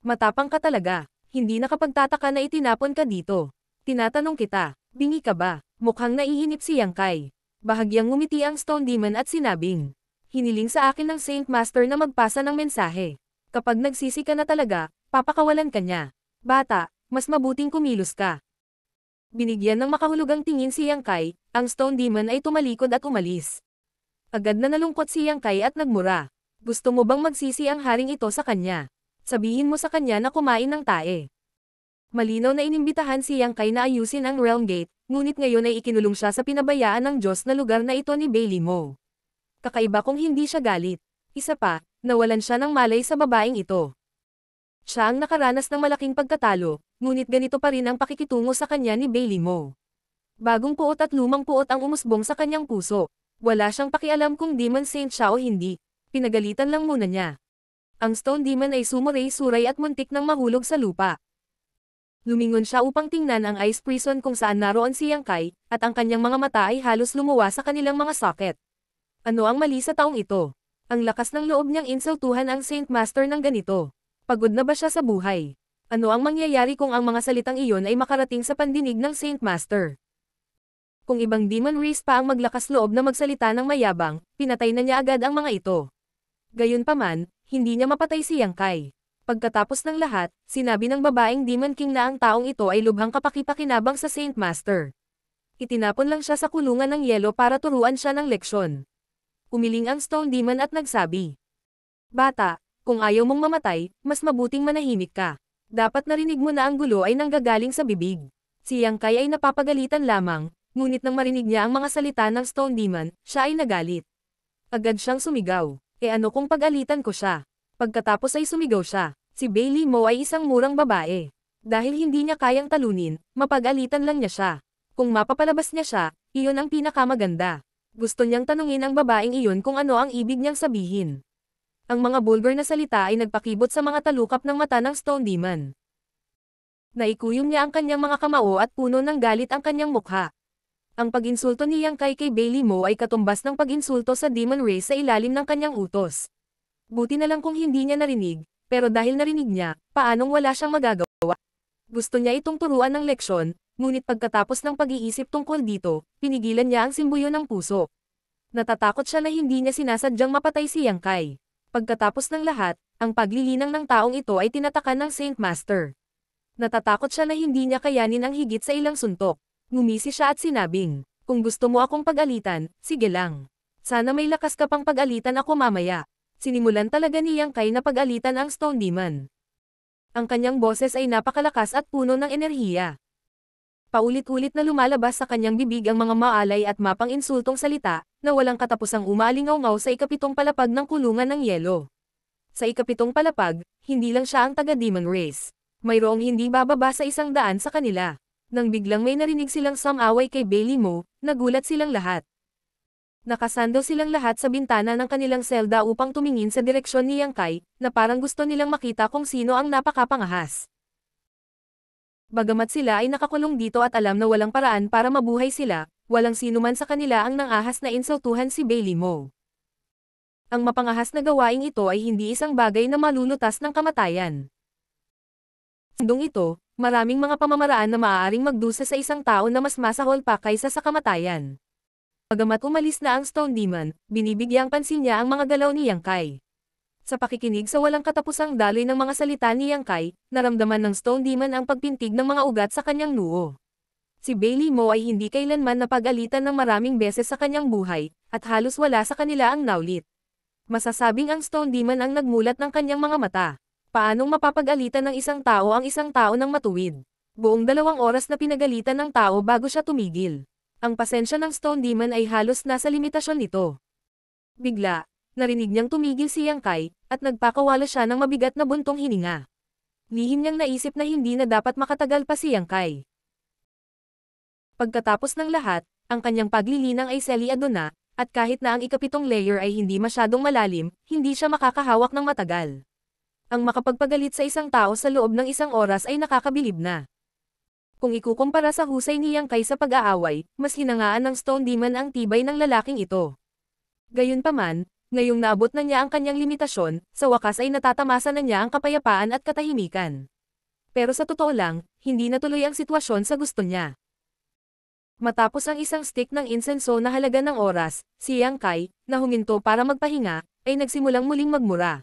Matapang ka talaga. Hindi nakapagtataka na itinapon ka dito. Tinatanong kita, bingi ka ba? Mukhang naiinip si Yang Kai. Bahagyang ngumiti ang Stone Demon at sinabing, Hiniling sa akin ng Saint Master na magpasa ng mensahe. Kapag nagsisi ka na talaga, papakawalan ka niya. Bata, mas mabuting kumilos ka. Binigyan ng makahulugang tingin si Yang Kai, ang Stone Demon ay tumalikod at umalis. Agad na nalungkot si Yang Kai at nagmura. Gusto mo bang magsisi ang haring ito sa kanya? Sabihin mo sa kanya na kumain ng tae. Malinaw na inimbitahan si Yang Kai na ayusin ang Realm Gate, ngunit ngayon ay ikinulong siya sa pinabayaan ng Diyos na lugar na ito ni Bailey Mo. Kakaiba kung hindi siya galit. Isa pa, nawalan siya ng malay sa babaeng ito. Siya ang nakaranas ng malaking pagkatalo, ngunit ganito pa rin ang pakikitungo sa kanya ni Bailey Mo. Bagong puot at lumang puot ang umusbong sa kanyang puso. Wala siyang pakialam kung Demon Saint siya o hindi. Pinagalitan lang muna niya. Ang Stone Demon ay sumuray-suray at muntik nang mahulog sa lupa. Lumingon siya upang tingnan ang ice prison kung saan naroon si Yang Kai, at ang kanyang mga mata ay halos lumuwa sa kanilang mga socket. Ano ang mali sa taong ito? Ang lakas ng loob niyang insultuhan ang Saint Master ng ganito. Pagod na ba siya sa buhay? Ano ang mangyayari kung ang mga salitang iyon ay makarating sa pandinig ng Saint Master? Kung ibang demon race pa ang maglakas loob na magsalita ng mayabang, pinatay na niya agad ang mga ito. Gayunpaman, hindi niya mapatay si Yang Kai. Pagkatapos ng lahat, sinabi ng babaeng Demon King na ang taong ito ay lubhang kapakipakinabang sa Saint Master. Itinapon lang siya sa kulungan ng yelo para turuan siya ng leksyon. Umiling ang Stone Demon at nagsabi. Bata, kung ayaw mong mamatay, mas mabuting manahimik ka. Dapat narinig mo na ang gulo ay nanggagaling sa bibig. Si Yang Kai ay napapagalitan lamang, ngunit nang marinig niya ang mga salita ng Stone Demon, siya ay nagalit. Agad siyang sumigaw. E ano kung pag-alitan ko siya? Pagkatapos ay sumigaw siya. Si Bailey Mo ay isang murang babae. Dahil hindi niya kayang talunin, mapag-alitan lang niya siya. Kung mapapalabas niya siya, iyon ang pinakamaganda. Gusto niyang tanungin ang babaeng iyon kung ano ang ibig niyang sabihin. Ang mga vulgar na salita ay nagpakibot sa mga talukap ng mata ng Stone Demon. Naikuyom niya ang kanyang mga kamao at puno ng galit ang kanyang mukha. Ang pag-insulto ni Yang Kai kay Bailey Mo ay katumbas ng pag-insulto sa Demon Race sa ilalim ng kanyang utos. Buti na lang kung hindi niya narinig, pero dahil narinig niya, paanong wala siyang magagawa? Gusto niya itong turuan ng leksyon, ngunit pagkatapos ng pag-iisip tungkol dito, pinigilan niya ang simbuyo ng puso. Natatakot siya na hindi niya sinasadyang mapatay si Yang Kai. Pagkatapos ng lahat, ang paglilinang ng taong ito ay tinatakan ng Saint Master. Natatakot siya na hindi niya kayanin ang higit sa ilang suntok. Ngumisi siya at sinabing, kung gusto mo akong pag-alitan, sige lang. Sana may lakas ka pang pag-alitan ako mamaya. Sinimulan talaga ni Yang Kai na pag-alitan ang Stone Demon. Ang kanyang boses ay napakalakas at puno ng enerhiya. Paulit-ulit na lumalabas sa kanyang bibig ang mga maalay at mapang insultong salita, na walang katapusang umalingaw-ngaw sa ikapitong palapag ng kulungan ng yelo. Sa ikapitong palapag, hindi lang siya ang taga-demon race mayroong hindi bababa sa isang daan sa kanila. Nang biglang may narinig silang samaway kay Bailey Mo, nagulat silang lahat. Nakasando silang lahat sa bintana ng kanilang selda upang tumingin sa direksyon ni Yang Kai, na parang gusto nilang makita kung sino ang napakapangahas. Bagamat sila ay nakakulong dito at alam na walang paraan para mabuhay sila, walang sino man sa kanila ang nangahas na insultuhan si Bailey Mo. Ang mapangahas na gawaing ito ay hindi isang bagay na malulutas ng kamatayan. Sundong ito, maraming mga pamamaraan na maaaring magdusa sa isang tao na mas masahol pa kaysa sa kamatayan. Pagamat umalis na ang Stone Demon, binibigyang pansin niya ang mga galaw ni Yang Kai. Sa pakikinig sa walang katapusang daloy ng mga salita ni Yang Kai, naramdaman ng Stone Demon ang pagpintig ng mga ugat sa kanyang noo. Si Bailey Mo ay hindi kailanman napag-alitan ng maraming beses sa kanyang buhay, at halos wala sa kanila ang naulit. Masasabing ang Stone Demon ang nagmulat ng kanyang mga mata. Paanong mapapagalitan ng isang tao ang isang tao ng matuwid? Buong dalawang oras na pinagalitan ng tao bago siya tumigil. Ang pasensya ng Stone Demon ay halos nasa limitasyon nito. Bigla, narinig niyang tumigil si Yang Kai, at nagpakawala siya ng mabigat na buntong hininga. Lihim niyang naisip na hindi na dapat makatagal pa si Yang Kai. Pagkatapos ng lahat, ang kanyang paglilinang ay seliado na, at kahit na ang ikapitong layer ay hindi masyadong malalim, hindi siya makakahawak ng matagal ang makapagpagalit sa isang tao sa loob ng isang oras ay nakakabilib na. Kung ikukumpara sa husay niyang kay sa pag-aaway, mas hinangaan ng Stone Demon ang tibay ng lalaking ito. Gayunpaman, ngayong naabot na niya ang kanyang limitasyon, sa wakas ay natatamasa na niya ang kapayapaan at katahimikan. Pero sa totoo lang, hindi natuloy ang sitwasyon sa gusto niya. Matapos ang isang stick ng insenso na halaga ng oras, si Yang Kai, na huminto para magpahinga, ay nagsimulang muling magmura.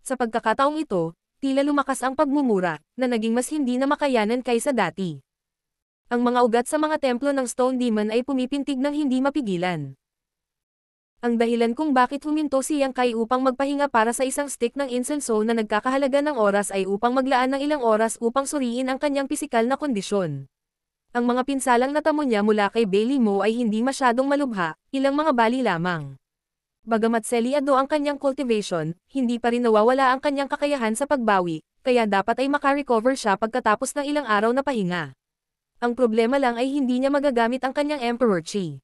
Sa pagkakataong ito, tila lumakas ang pagmumura, na naging mas hindi na makayanan kaysa dati. Ang mga ugat sa mga templo ng Stone Demon ay pumipintig ng hindi mapigilan. Ang dahilan kung bakit huminto si Yang Kai upang magpahinga para sa isang stick ng insenso na nagkakahalaga ng oras ay upang maglaan ng ilang oras upang suriin ang kanyang pisikal na kondisyon. Ang mga pinsalang natamo niya mula kay Bailey Mo ay hindi masyadong malubha, ilang mga bali lamang. Bagamat seliado ang kanyang cultivation, hindi pa rin nawawala ang kanyang kakayahan sa pagbawi, kaya dapat ay makarecover siya pagkatapos ng ilang araw na pahinga. Ang problema lang ay hindi niya magagamit ang kanyang Emperor Chi.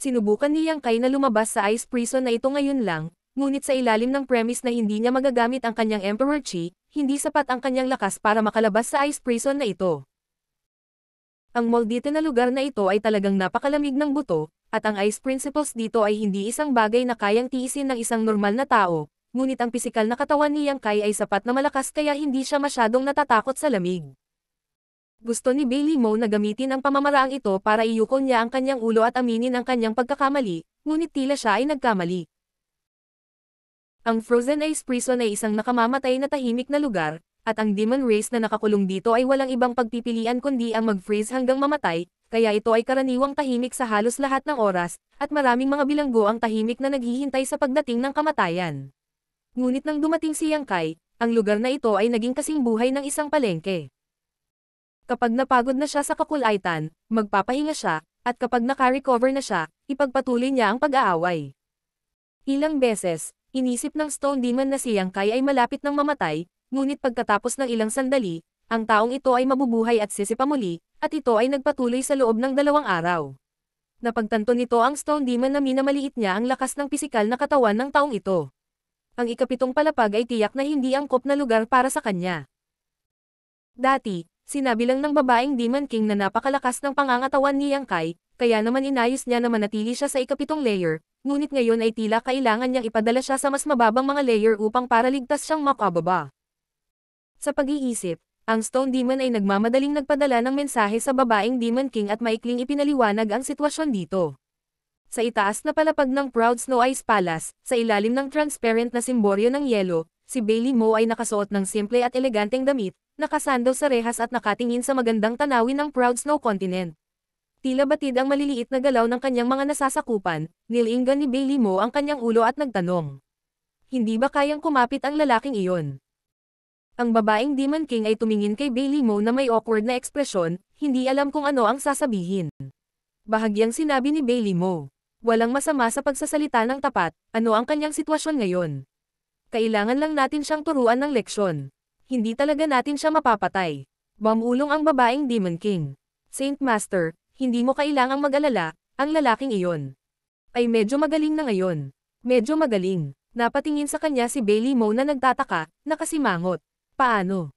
Sinubukan ni Yang Kai na lumabas sa ice prison na ito ngayon lang, ngunit sa ilalim ng premise na hindi niya magagamit ang kanyang Emperor Chi, hindi sapat ang kanyang lakas para makalabas sa ice prison na ito. Ang Moldite na lugar na ito ay talagang napakalamig ng buto, at ang ice principles dito ay hindi isang bagay na kayang tiisin ng isang normal na tao, ngunit ang pisikal na katawan ni Yang Kai ay sapat na malakas kaya hindi siya masyadong natatakot sa lamig. Gusto ni Bailey Mo na gamitin ang pamamaraang ito para iyukon niya ang kanyang ulo at aminin ang kanyang pagkakamali, ngunit tila siya ay nagkamali. Ang Frozen Ice Prison ay isang nakamamatay na tahimik na lugar, at ang demon race na nakakulong dito ay walang ibang pagpipilian kundi ang mag-freeze hanggang mamatay, kaya ito ay karaniwang tahimik sa halos lahat ng oras, at maraming mga bilanggo ang tahimik na naghihintay sa pagdating ng kamatayan. Ngunit nang dumating si Yang Kai, ang lugar na ito ay naging kasing buhay ng isang palengke. Kapag napagod na siya sa kakulaitan, magpapahinga siya, at kapag naka-recover na siya, ipagpatuloy niya ang pag-aaway. Ilang beses, inisip ng Stone Demon na si Yang Kai ay malapit ng mamatay, ngunit pagkatapos ng ilang sandali, ang taong ito ay mabubuhay at sisipamuli, at ito ay nagpatuloy sa loob ng dalawang araw. Napagtanto nito ang Stone Demon na minamaliit niya ang lakas ng pisikal na katawan ng taong ito. Ang ikapitong palapag ay tiyak na hindi angkop na lugar para sa kanya. Dati, sinabi lang ng babaeng Demon King na napakalakas ng pangangatawan ni Yang Kai, kaya naman inayos niya na manatili siya sa ikapitong layer, ngunit ngayon ay tila kailangan niyang ipadala siya sa mas mababang mga layer upang para ligtas siyang makababa. Sa pag-iisip, ang Stone Demon ay nagmamadaling nagpadala ng mensahe sa babaeng Demon King at maikling ipinaliwanag ang sitwasyon dito. Sa itaas na palapag ng Proud Snow Ice Palace, sa ilalim ng transparent na simboryo ng yelo, si Bailey Mo ay nakasuot ng simple at eleganteng damit, nakasandaw sa rehas at nakatingin sa magandang tanawin ng Proud Snow Continent. Tila batid ang maliliit na galaw ng kanyang mga nasasakupan, nilinggan ni Bailey Mo ang kanyang ulo at nagtanong. Hindi ba kayang kumapit ang lalaking iyon? Ang babaeng Demon King ay tumingin kay Bailey Mo na may awkward na ekspresyon, hindi alam kung ano ang sasabihin. Bahagyang sinabi ni Bailey Mo. Walang masama sa pagsasalita ng tapat, ano ang kanyang sitwasyon ngayon. Kailangan lang natin siyang turuan ng leksyon. Hindi talaga natin siya mapapatay. Bamulong ang babaeng Demon King. Saint Master, hindi mo kailangang mag-alala, ang lalaking iyon. Ay medyo magaling na ngayon. Medyo magaling. Napatingin sa kanya si Bailey Mo na nagtataka, nakasimangot. Paano?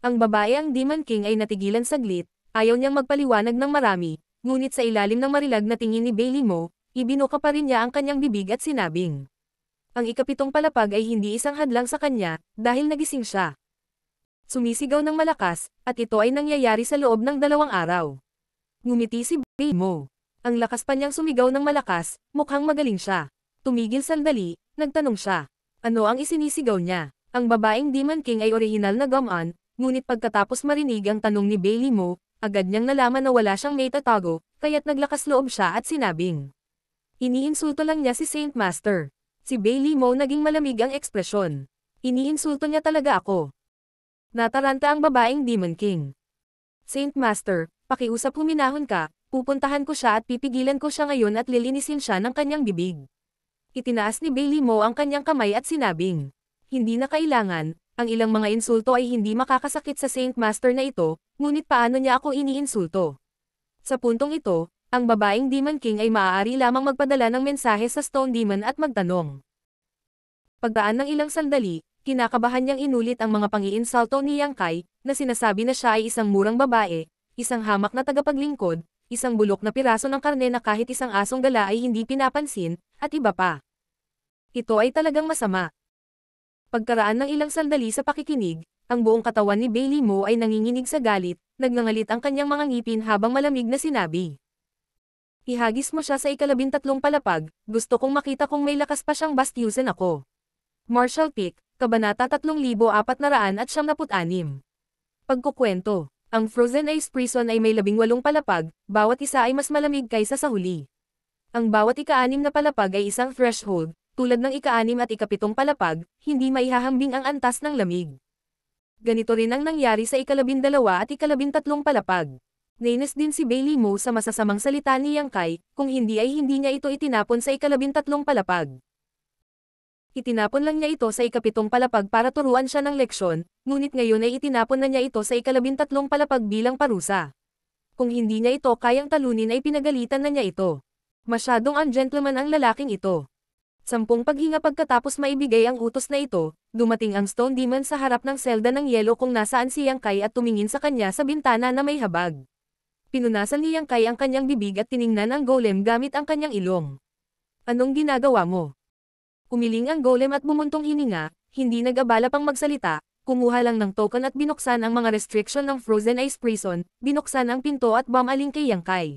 Ang babae ang Demon King ay natigilan saglit, ayaw niyang magpaliwanag ng marami, ngunit sa ilalim ng marilag na tingin ni Bailey Mo, ibinuka pa rin niya ang kanyang bibig at sinabing. Ang ikapitong palapag ay hindi isang hadlang sa kanya, dahil nagising siya. Sumisigaw ng malakas, at ito ay nangyayari sa loob ng dalawang araw. Ngumiti si Bailey Mo. Ang lakas pa niyang sumigaw ng malakas, mukhang magaling siya. Tumigil sandali, nagtanong siya. Ano ang isinisigaw niya? Ang babaeng Demon King ay orihinal na gamaan, ngunit pagkatapos marinig ang tanong ni Bailey Mo, agad niyang nalaman na wala siyang may tatago, kaya't naglakas loob siya at sinabing. Iniinsulto lang niya si Saint Master. Si Bailey Mo naging malamig ang ekspresyon. Iniinsulto niya talaga ako. Nataranta ang babaeng Demon King. Saint Master, pakiusap huminahon ka, pupuntahan ko siya at pipigilan ko siya ngayon at lilinisin siya ng kanyang bibig. Itinaas ni Bailey Mo ang kanyang kamay at sinabing hindi na kailangan, ang ilang mga insulto ay hindi makakasakit sa Saint Master na ito, ngunit paano niya ako iniinsulto? Sa puntong ito, ang babaeng Demon King ay maaari lamang magpadala ng mensahe sa Stone Demon at magtanong. Pagdaan ng ilang sandali, kinakabahan niyang inulit ang mga pangiinsulto ni Yang Kai, na sinasabi na siya ay isang murang babae, isang hamak na tagapaglingkod, isang bulok na piraso ng karne na kahit isang asong gala ay hindi pinapansin, at iba pa. Ito ay talagang masama. Pagkaraan ng ilang sandali sa pakikinig, ang buong katawan ni Bailey Mo ay nanginginig sa galit, nagngangalit ang kanyang mga ngipin habang malamig na sinabi. Ihagis mo siya sa ikalabintatlong palapag, gusto kong makita kung may lakas pa siyang bastyusin ako. Marshall Pick, Kabanata 3476 Pagkukwento Ang Frozen Ice Prison ay may labing walong palapag, bawat isa ay mas malamig kaysa sa huli. Ang bawat ika-anim na palapag ay isang threshold, tulad ng ika-anim at ikapitong palapag, hindi maihahambing ang antas ng lamig. Ganito rin ang nangyari sa ikalabindalawa at ikalabintatlong palapag. Nainis din si Bailey Mo sa masasamang salita ni Yang Kai, kung hindi ay hindi niya ito itinapon sa ikalabintatlong palapag. Itinapon lang niya ito sa ikapitong palapag para turuan siya ng leksyon, ngunit ngayon ay itinapon na niya ito sa ikalabintatlong palapag bilang parusa. Kung hindi niya ito kayang talunin ay pinagalitan na niya ito. Masyadong ungentleman ang lalaking ito. Sampung paghinga pagkatapos maibigay ang utos na ito, dumating ang Stone Demon sa harap ng selda ng yelo kung nasaan si Yang Kai at tumingin sa kanya sa bintana na may habag. Pinunasan ni Yang Kai ang kanyang bibig at tiningnan ang golem gamit ang kanyang ilong. Anong ginagawa mo? Umiling ang golem at bumuntong hininga, hindi nag-abala pang magsalita, kumuha lang ng token at binuksan ang mga restriction ng Frozen Ice Prison, binuksan ang pinto at bumaling kay Yang Kai.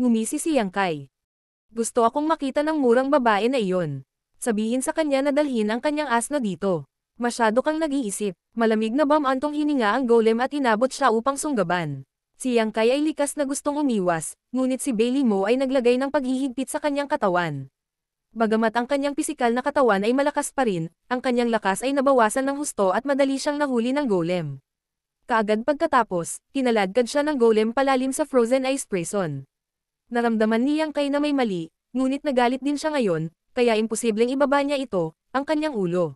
Ngumisi si Yang Kai. Gusto akong makita ng murang babae na iyon. Sabihin sa kanya na dalhin ang kanyang asno dito. Masyado kang nag-iisip. Malamig na bam antong hininga ang golem at inabot siya upang sunggaban. Si Yang Kai ay likas na gustong umiwas, ngunit si Bailey Mo ay naglagay ng paghihigpit sa kanyang katawan. Bagamat ang kanyang pisikal na katawan ay malakas pa rin, ang kanyang lakas ay nabawasan ng husto at madali siyang nahuli ng golem. Kaagad pagkatapos, kinaladkad siya ng golem palalim sa frozen ice prison. Naramdaman niyang kay na may mali, ngunit nagalit din siya ngayon, kaya imposibleng ibaba niya ito, ang kanyang ulo.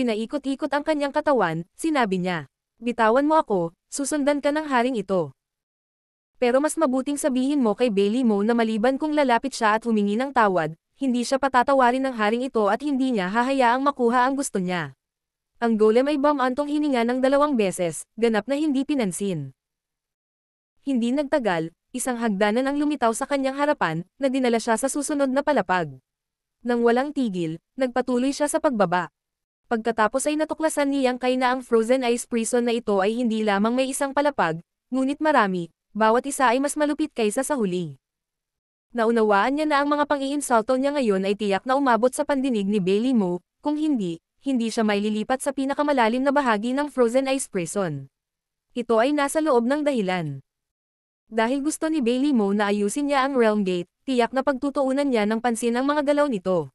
Pinaikot-ikot ang kanyang katawan, sinabi niya. Bitawan mo ako, susundan ka ng haring ito. Pero mas mabuting sabihin mo kay Bailey Mo na maliban kung lalapit siya at humingi ng tawad, hindi siya patatawarin ng haring ito at hindi niya hahayaang makuha ang gusto niya. Ang golem ay bamantong hininga ng dalawang beses, ganap na hindi pinansin. Hindi nagtagal, isang hagdanan ang lumitaw sa kanyang harapan, na dinala siya sa susunod na palapag. Nang walang tigil, nagpatuloy siya sa pagbaba. Pagkatapos ay natuklasan ni Yang Kai na ang frozen ice prison na ito ay hindi lamang may isang palapag, ngunit marami, bawat isa ay mas malupit kaysa sa huli. Naunawaan niya na ang mga pang-iinsulto niya ngayon ay tiyak na umabot sa pandinig ni Bailey Mo, kung hindi, hindi siya may lilipat sa pinakamalalim na bahagi ng frozen ice prison. Ito ay nasa loob ng dahilan. Dahil gusto ni Bailey Mo na ayusin niya ang Realm Gate, tiyak na pagtutuunan niya ng pansin ang mga galaw nito.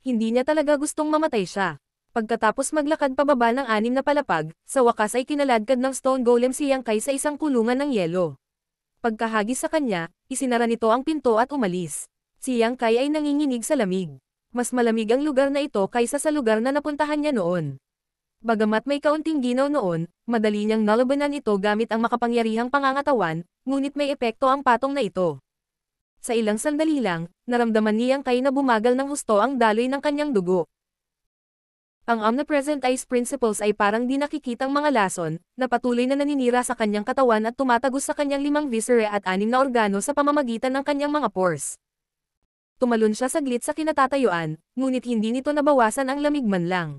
Hindi niya talaga gustong mamatay siya. Pagkatapos maglakad pababa ng anim na palapag, sa wakas ay kinaladkad ng stone golem si Yang Kai sa isang kulungan ng yelo. Pagkahagis sa kanya, isinara nito ang pinto at umalis. Si Yang Kai ay nanginginig sa lamig. Mas malamig ang lugar na ito kaysa sa lugar na napuntahan niya noon. Bagamat may kaunting ginaw noon, madali niyang nalabanan ito gamit ang makapangyarihang pangangatawan, ngunit may epekto ang patong na ito. Sa ilang sandali lang, naramdaman niyang kay na bumagal ng husto ang daloy ng kanyang dugo. Ang omnipresent ice principles ay parang di nakikitang mga lason, na patuloy na naninira sa kanyang katawan at tumatagos sa kanyang limang viscera at anim na organo sa pamamagitan ng kanyang mga pores. Tumalon siya saglit sa kinatatayuan, ngunit hindi nito nabawasan ang lamig man lang.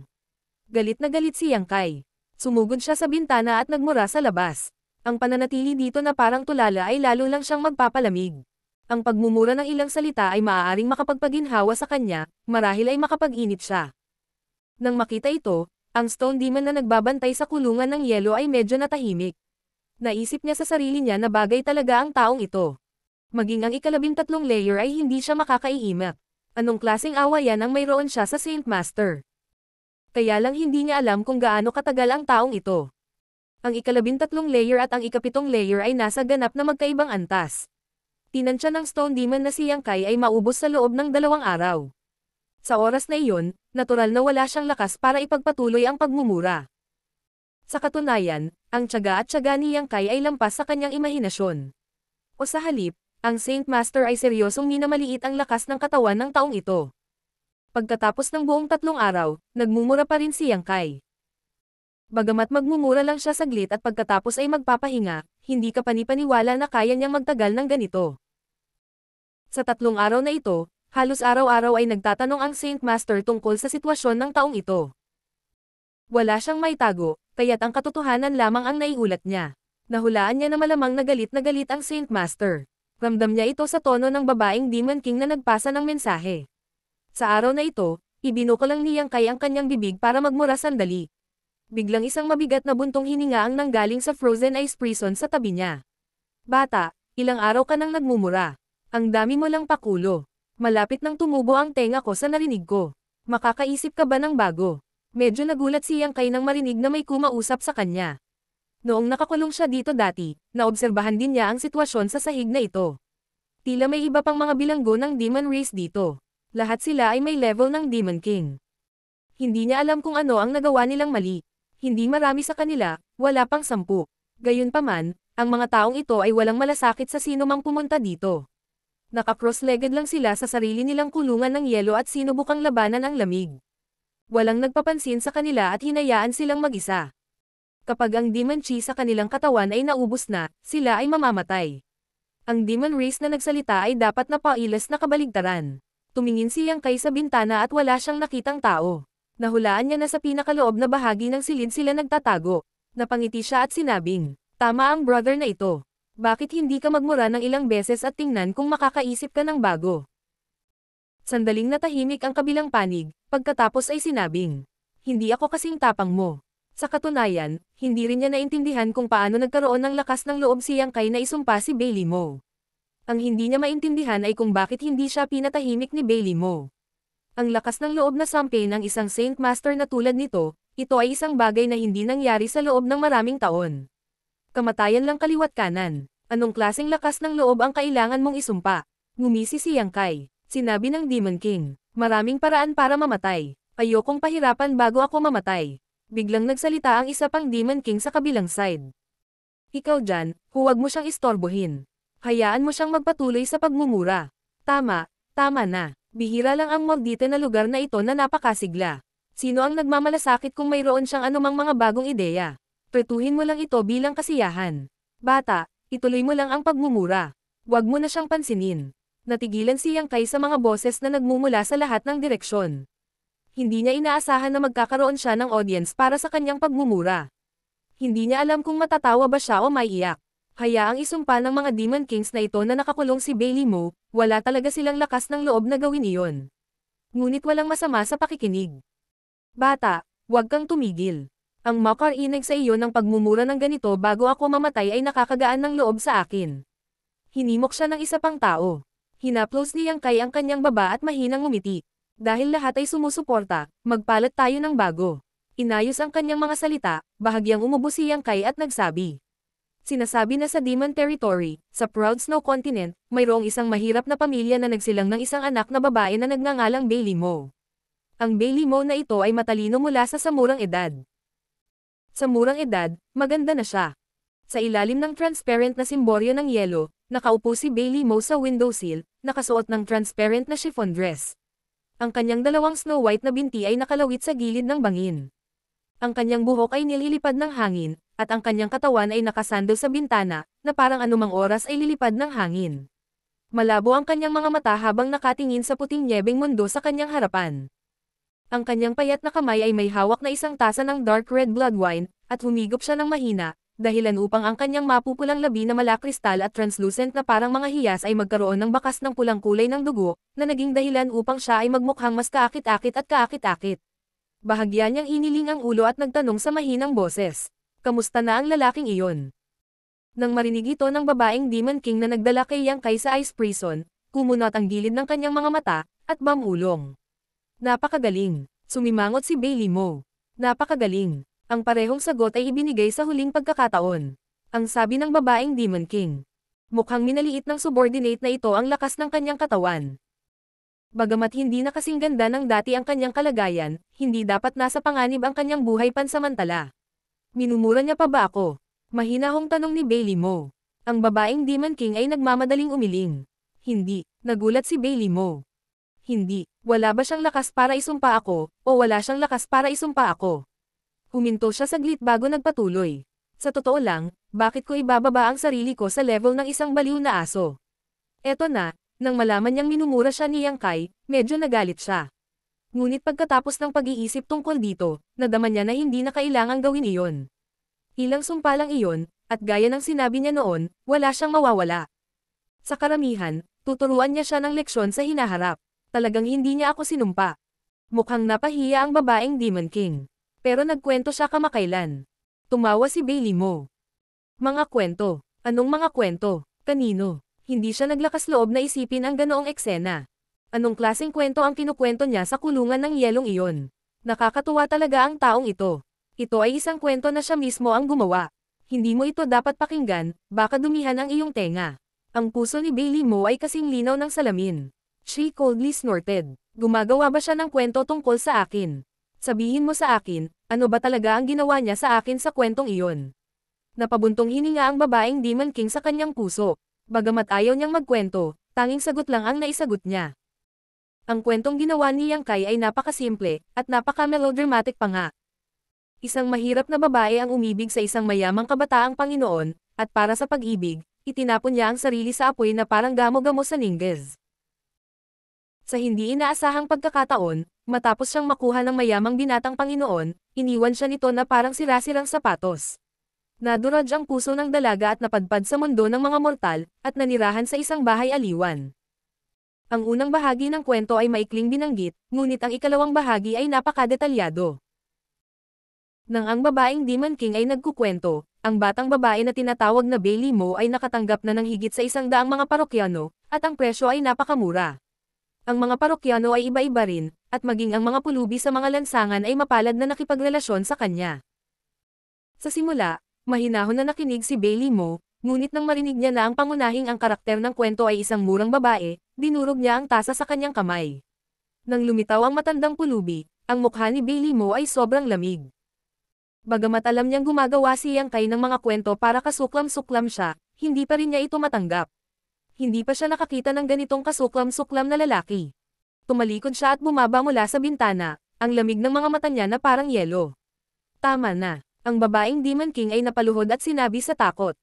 Galit na galit si Yang Kai. Sumugod siya sa bintana at nagmura sa labas. Ang pananatili dito na parang tulala ay lalo lang siyang magpapalamig. Ang pagmumura ng ilang salita ay maaaring makapagpaginhawa sa kanya, marahil ay makapag-init siya. Nang makita ito, ang Stone Demon na nagbabantay sa kulungan ng yelo ay medyo natahimik. Naisip niya sa sarili niya na bagay talaga ang taong ito. Maging ang ikalabintatlong layer ay hindi siya makakaiimak. Anong klaseng awa yan ang mayroon siya sa Saint Master? Kaya lang hindi niya alam kung gaano katagal ang taong ito. Ang ikalabintatlong layer at ang ikapitong layer ay nasa ganap na magkaibang antas. Tinansya ng Stone Demon na si Yang Kai ay maubos sa loob ng dalawang araw. Sa oras na iyon, natural na wala siyang lakas para ipagpatuloy ang pagmumura. Sa katunayan, ang tiyaga at tiyaga ni Yang Kai ay lampas sa kanyang imahinasyon. O sa halip, ang Saint Master ay seryosong minamaliit ang lakas ng katawan ng taong ito. Pagkatapos ng buong tatlong araw, nagmumura pa rin si Yang Kai. Bagamat magmumura lang siya saglit at pagkatapos ay magpapahinga, hindi ka panipaniwala na kaya niyang magtagal ng ganito. Sa tatlong araw na ito, Halos araw-araw ay nagtatanong ang Saint Master tungkol sa sitwasyon ng taong ito. Wala siyang may tago, kaya't ang katotohanan lamang ang naiulat niya. Nahulaan niya na malamang nagalit na galit ang Saint Master. Ramdam niya ito sa tono ng babaeng Demon King na nagpasa ng mensahe. Sa araw na ito, ibinuko lang niyang kay ang kanyang bibig para magmura sandali. Biglang isang mabigat na buntong hininga ang nanggaling sa frozen ice prison sa tabi niya. Bata, ilang araw ka nang nagmumura. Ang dami mo lang pakulo. Malapit nang tumubo ang tenga ko sa narinig ko. Makakaisip ka ba ng bago? Medyo nagulat si Yang Kai nang marinig na may kumausap sa kanya. Noong nakakulong siya dito dati, naobserbahan din niya ang sitwasyon sa sahig na ito. Tila may iba pang mga bilanggo ng Demon Race dito. Lahat sila ay may level ng Demon King. Hindi niya alam kung ano ang nagawa nilang mali. Hindi marami sa kanila, wala pang sampu. Gayunpaman, ang mga taong ito ay walang malasakit sa sino mang pumunta dito. Naka-cross-legged lang sila sa sarili nilang kulungan ng yelo at sinubukang labanan ang lamig. Walang nagpapansin sa kanila at hinayaan silang mag-isa. Kapag ang demon chi sa kanilang katawan ay naubos na, sila ay mamamatay. Ang demon race na nagsalita ay dapat na pailas na kabaligtaran. Tumingin siyang kay sa bintana at wala siyang nakitang tao. Nahulaan niya na sa pinakaloob na bahagi ng silid sila nagtatago. Napangiti siya at sinabing, tama ang brother na ito. Bakit hindi ka magmura ng ilang beses at tingnan kung makakaisip ka ng bago? Sandaling natahimik ang kabilang panig, pagkatapos ay sinabing, Hindi ako kasing tapang mo. Sa katunayan, hindi rin niya naintindihan kung paano nagkaroon ng lakas ng loob siyang kay na isumpa si Bailey Mo. Ang hindi niya maintindihan ay kung bakit hindi siya pinatahimik ni Bailey Mo. Ang lakas ng loob na sampe ng isang Saint Master na tulad nito, ito ay isang bagay na hindi nangyari sa loob ng maraming taon kamatayan lang kaliwat kanan. Anong klaseng lakas ng loob ang kailangan mong isumpa? Ngumisi si Yang Kai. Sinabi ng Demon King. Maraming paraan para mamatay. Ayokong pahirapan bago ako mamatay. Biglang nagsalita ang isa pang Demon King sa kabilang side. Ikaw dyan, huwag mo siyang istorbohin. Hayaan mo siyang magpatuloy sa pagmumura. Tama, tama na. Bihira lang ang maldita na lugar na ito na napakasigla. Sino ang nagmamalasakit kung mayroon siyang anumang mga bagong ideya? Pretuhin mo lang ito bilang kasiyahan. Bata, ituloy mo lang ang pagmumura. Huwag mo na siyang pansinin. Natigilan si Yang Kai sa mga boses na nagmumula sa lahat ng direksyon. Hindi niya inaasahan na magkakaroon siya ng audience para sa kanyang pagmumura. Hindi niya alam kung matatawa ba siya o maiiyak. Hayaang isumpa ng mga Demon Kings na ito na nakakulong si Bailey Mo, wala talaga silang lakas ng loob na gawin iyon. Ngunit walang masama sa pakikinig. Bata, huwag kang tumigil. Ang makarinig sa iyo ng pagmumura ng ganito bago ako mamatay ay nakakagaan ng loob sa akin. Hinimok siya ng isa pang tao. Hinaplos niyang kay ang kanyang baba at mahinang umiti. Dahil lahat ay sumusuporta, magpalat tayo ng bago. Inayos ang kanyang mga salita, bahagyang umubo si Yang Kai at nagsabi. Sinasabi na sa Demon Territory, sa Proud Snow Continent, mayroong isang mahirap na pamilya na nagsilang ng isang anak na babae na nagngangalang Bailey Mo. Ang Bailey Mo na ito ay matalino mula sa samurang edad. Sa murang edad, maganda na siya. Sa ilalim ng transparent na simboryo ng yelo, nakaupo si Bailey Mo sa windowsill, nakasuot ng transparent na chiffon dress. Ang kanyang dalawang snow white na binti ay nakalawit sa gilid ng bangin. Ang kanyang buhok ay nililipad ng hangin, at ang kanyang katawan ay nakasando sa bintana, na parang anumang oras ay lilipad ng hangin. Malabo ang kanyang mga mata habang nakatingin sa puting nyebeng mundo sa kanyang harapan. Ang kanyang payat na kamay ay may hawak na isang tasa ng dark red blood wine, at humigop siya ng mahina, dahilan upang ang kanyang mapupulang labi na malakristal at translucent na parang mga hiyas ay magkaroon ng bakas ng pulang kulay ng dugo, na naging dahilan upang siya ay magmukhang mas kaakit-akit at kaakit-akit. Bahagya niyang iniling ang ulo at nagtanong sa mahinang boses. Kamusta na ang lalaking iyon? Nang marinig ito ng babaeng Demon King na nagdala kay Yang Kai sa Ice Prison, kumunot ang gilid ng kanyang mga mata, at bamulong. Napakagaling. Sumimangot si Bailey Mo. Napakagaling. Ang parehong sagot ay ibinigay sa huling pagkakataon. Ang sabi ng babaeng Demon King. Mukhang minaliit ng subordinate na ito ang lakas ng kanyang katawan. Bagamat hindi na kasing ganda ng dati ang kanyang kalagayan, hindi dapat nasa panganib ang kanyang buhay pansamantala. Minumura niya pa ba ako? Mahinahong tanong ni Bailey Mo. Ang babaeng Demon King ay nagmamadaling umiling. Hindi, nagulat si Bailey Mo. Hindi, wala ba siyang lakas para isumpa ako, o wala siyang lakas para isumpa ako? Huminto siya saglit bago nagpatuloy. Sa totoo lang, bakit ko ibababa ang sarili ko sa level ng isang baliw na aso? Eto na, nang malaman niyang minumura siya ni Yang Kai, medyo nagalit siya. Ngunit pagkatapos ng pag-iisip tungkol dito, nadama niya na hindi na kailangang gawin iyon. Ilang sumpa lang iyon, at gaya ng sinabi niya noon, wala siyang mawawala. Sa karamihan, tuturuan niya siya ng leksyon sa hinaharap. Talagang hindi niya ako sinumpa. Mukhang napahiya ang babaeng Demon King. Pero nagkwento siya kamakailan. Tumawa si Bailey Mo. Mga kwento. Anong mga kwento? Kanino? Hindi siya naglakas loob na isipin ang ganoong eksena. Anong klaseng kwento ang kinukwento niya sa kulungan ng yelong iyon? Nakakatuwa talaga ang taong ito. Ito ay isang kwento na siya mismo ang gumawa. Hindi mo ito dapat pakinggan, baka dumihan ang iyong tenga. Ang puso ni Bailey Mo ay kasing linaw ng salamin. She coldly snorted. Gumagawa ba siya ng kwento tungkol sa akin? Sabihin mo sa akin, ano ba talaga ang ginawa niya sa akin sa kwentong iyon? Napabuntong hininga ang babaeng Demon King sa kanyang puso. Bagamat ayaw niyang magkwento, tanging sagot lang ang naisagot niya. Ang kwentong ginawa ni Yang Kai ay napakasimple, at napaka-melodramatic pa nga. Isang mahirap na babae ang umibig sa isang mayamang kabataang Panginoon, at para sa pag-ibig, itinapon niya ang sarili sa apoy na parang gamo-gamo sa ninges. Sa hindi inaasahang pagkakataon, matapos siyang makuha ng mayamang binatang Panginoon, iniwan siya nito na parang sirasirang sapatos. Naduraj ang puso ng dalaga at napadpad sa mundo ng mga mortal, at nanirahan sa isang bahay aliwan. Ang unang bahagi ng kwento ay maikling binanggit, ngunit ang ikalawang bahagi ay napakadetalyado. Nang ang babaeng Demon King ay nagkukwento, ang batang babae na tinatawag na Bailey Mo ay nakatanggap na ng higit sa isang daang mga parokyano, at ang presyo ay napakamura. Ang mga parokyano ay iba-iba rin, at maging ang mga pulubi sa mga lansangan ay mapalad na nakipagrelasyon sa kanya. Sa simula, mahinahon na nakinig si Bailey Mo, Ngunit nang marinig niya na ang pangunahing ang karakter ng kwento ay isang murang babae, dinurog niya ang tasa sa kanyang kamay. Nang lumitaw ang matandang pulubi, ang mukha ni Bailey Mo ay sobrang lamig. Bagamat alam niyang gumagawa si Yang Kai ng mga kwento para kasuklam-suklam siya, hindi pa rin niya ito matanggap. Hindi pa siya nakakita ng ganitong kasuklam-suklam na lalaki. Tumalikod siya at bumaba mula sa bintana, ang lamig ng mga mata niya na parang yelo. Tama na. Ang babaeng Demon King ay napaluhod at sinabi sa takot.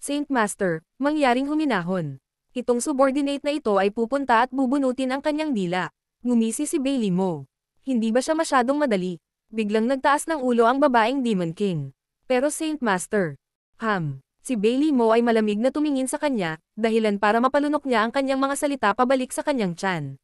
Saint Master, mangyaring huminahon. Itong subordinate na ito ay pupunta at bubunutin ang kanyang dila. Ngumisi si Bailey Mo. Hindi ba siya masyadong madali? Biglang nagtaas ng ulo ang babaeng Demon King. Pero Saint Master. Ham. Si Bailey Mo ay malamig na tumingin sa kanya, dahilan para mapalunok niya ang kanyang mga salita pabalik sa kanyang tiyan.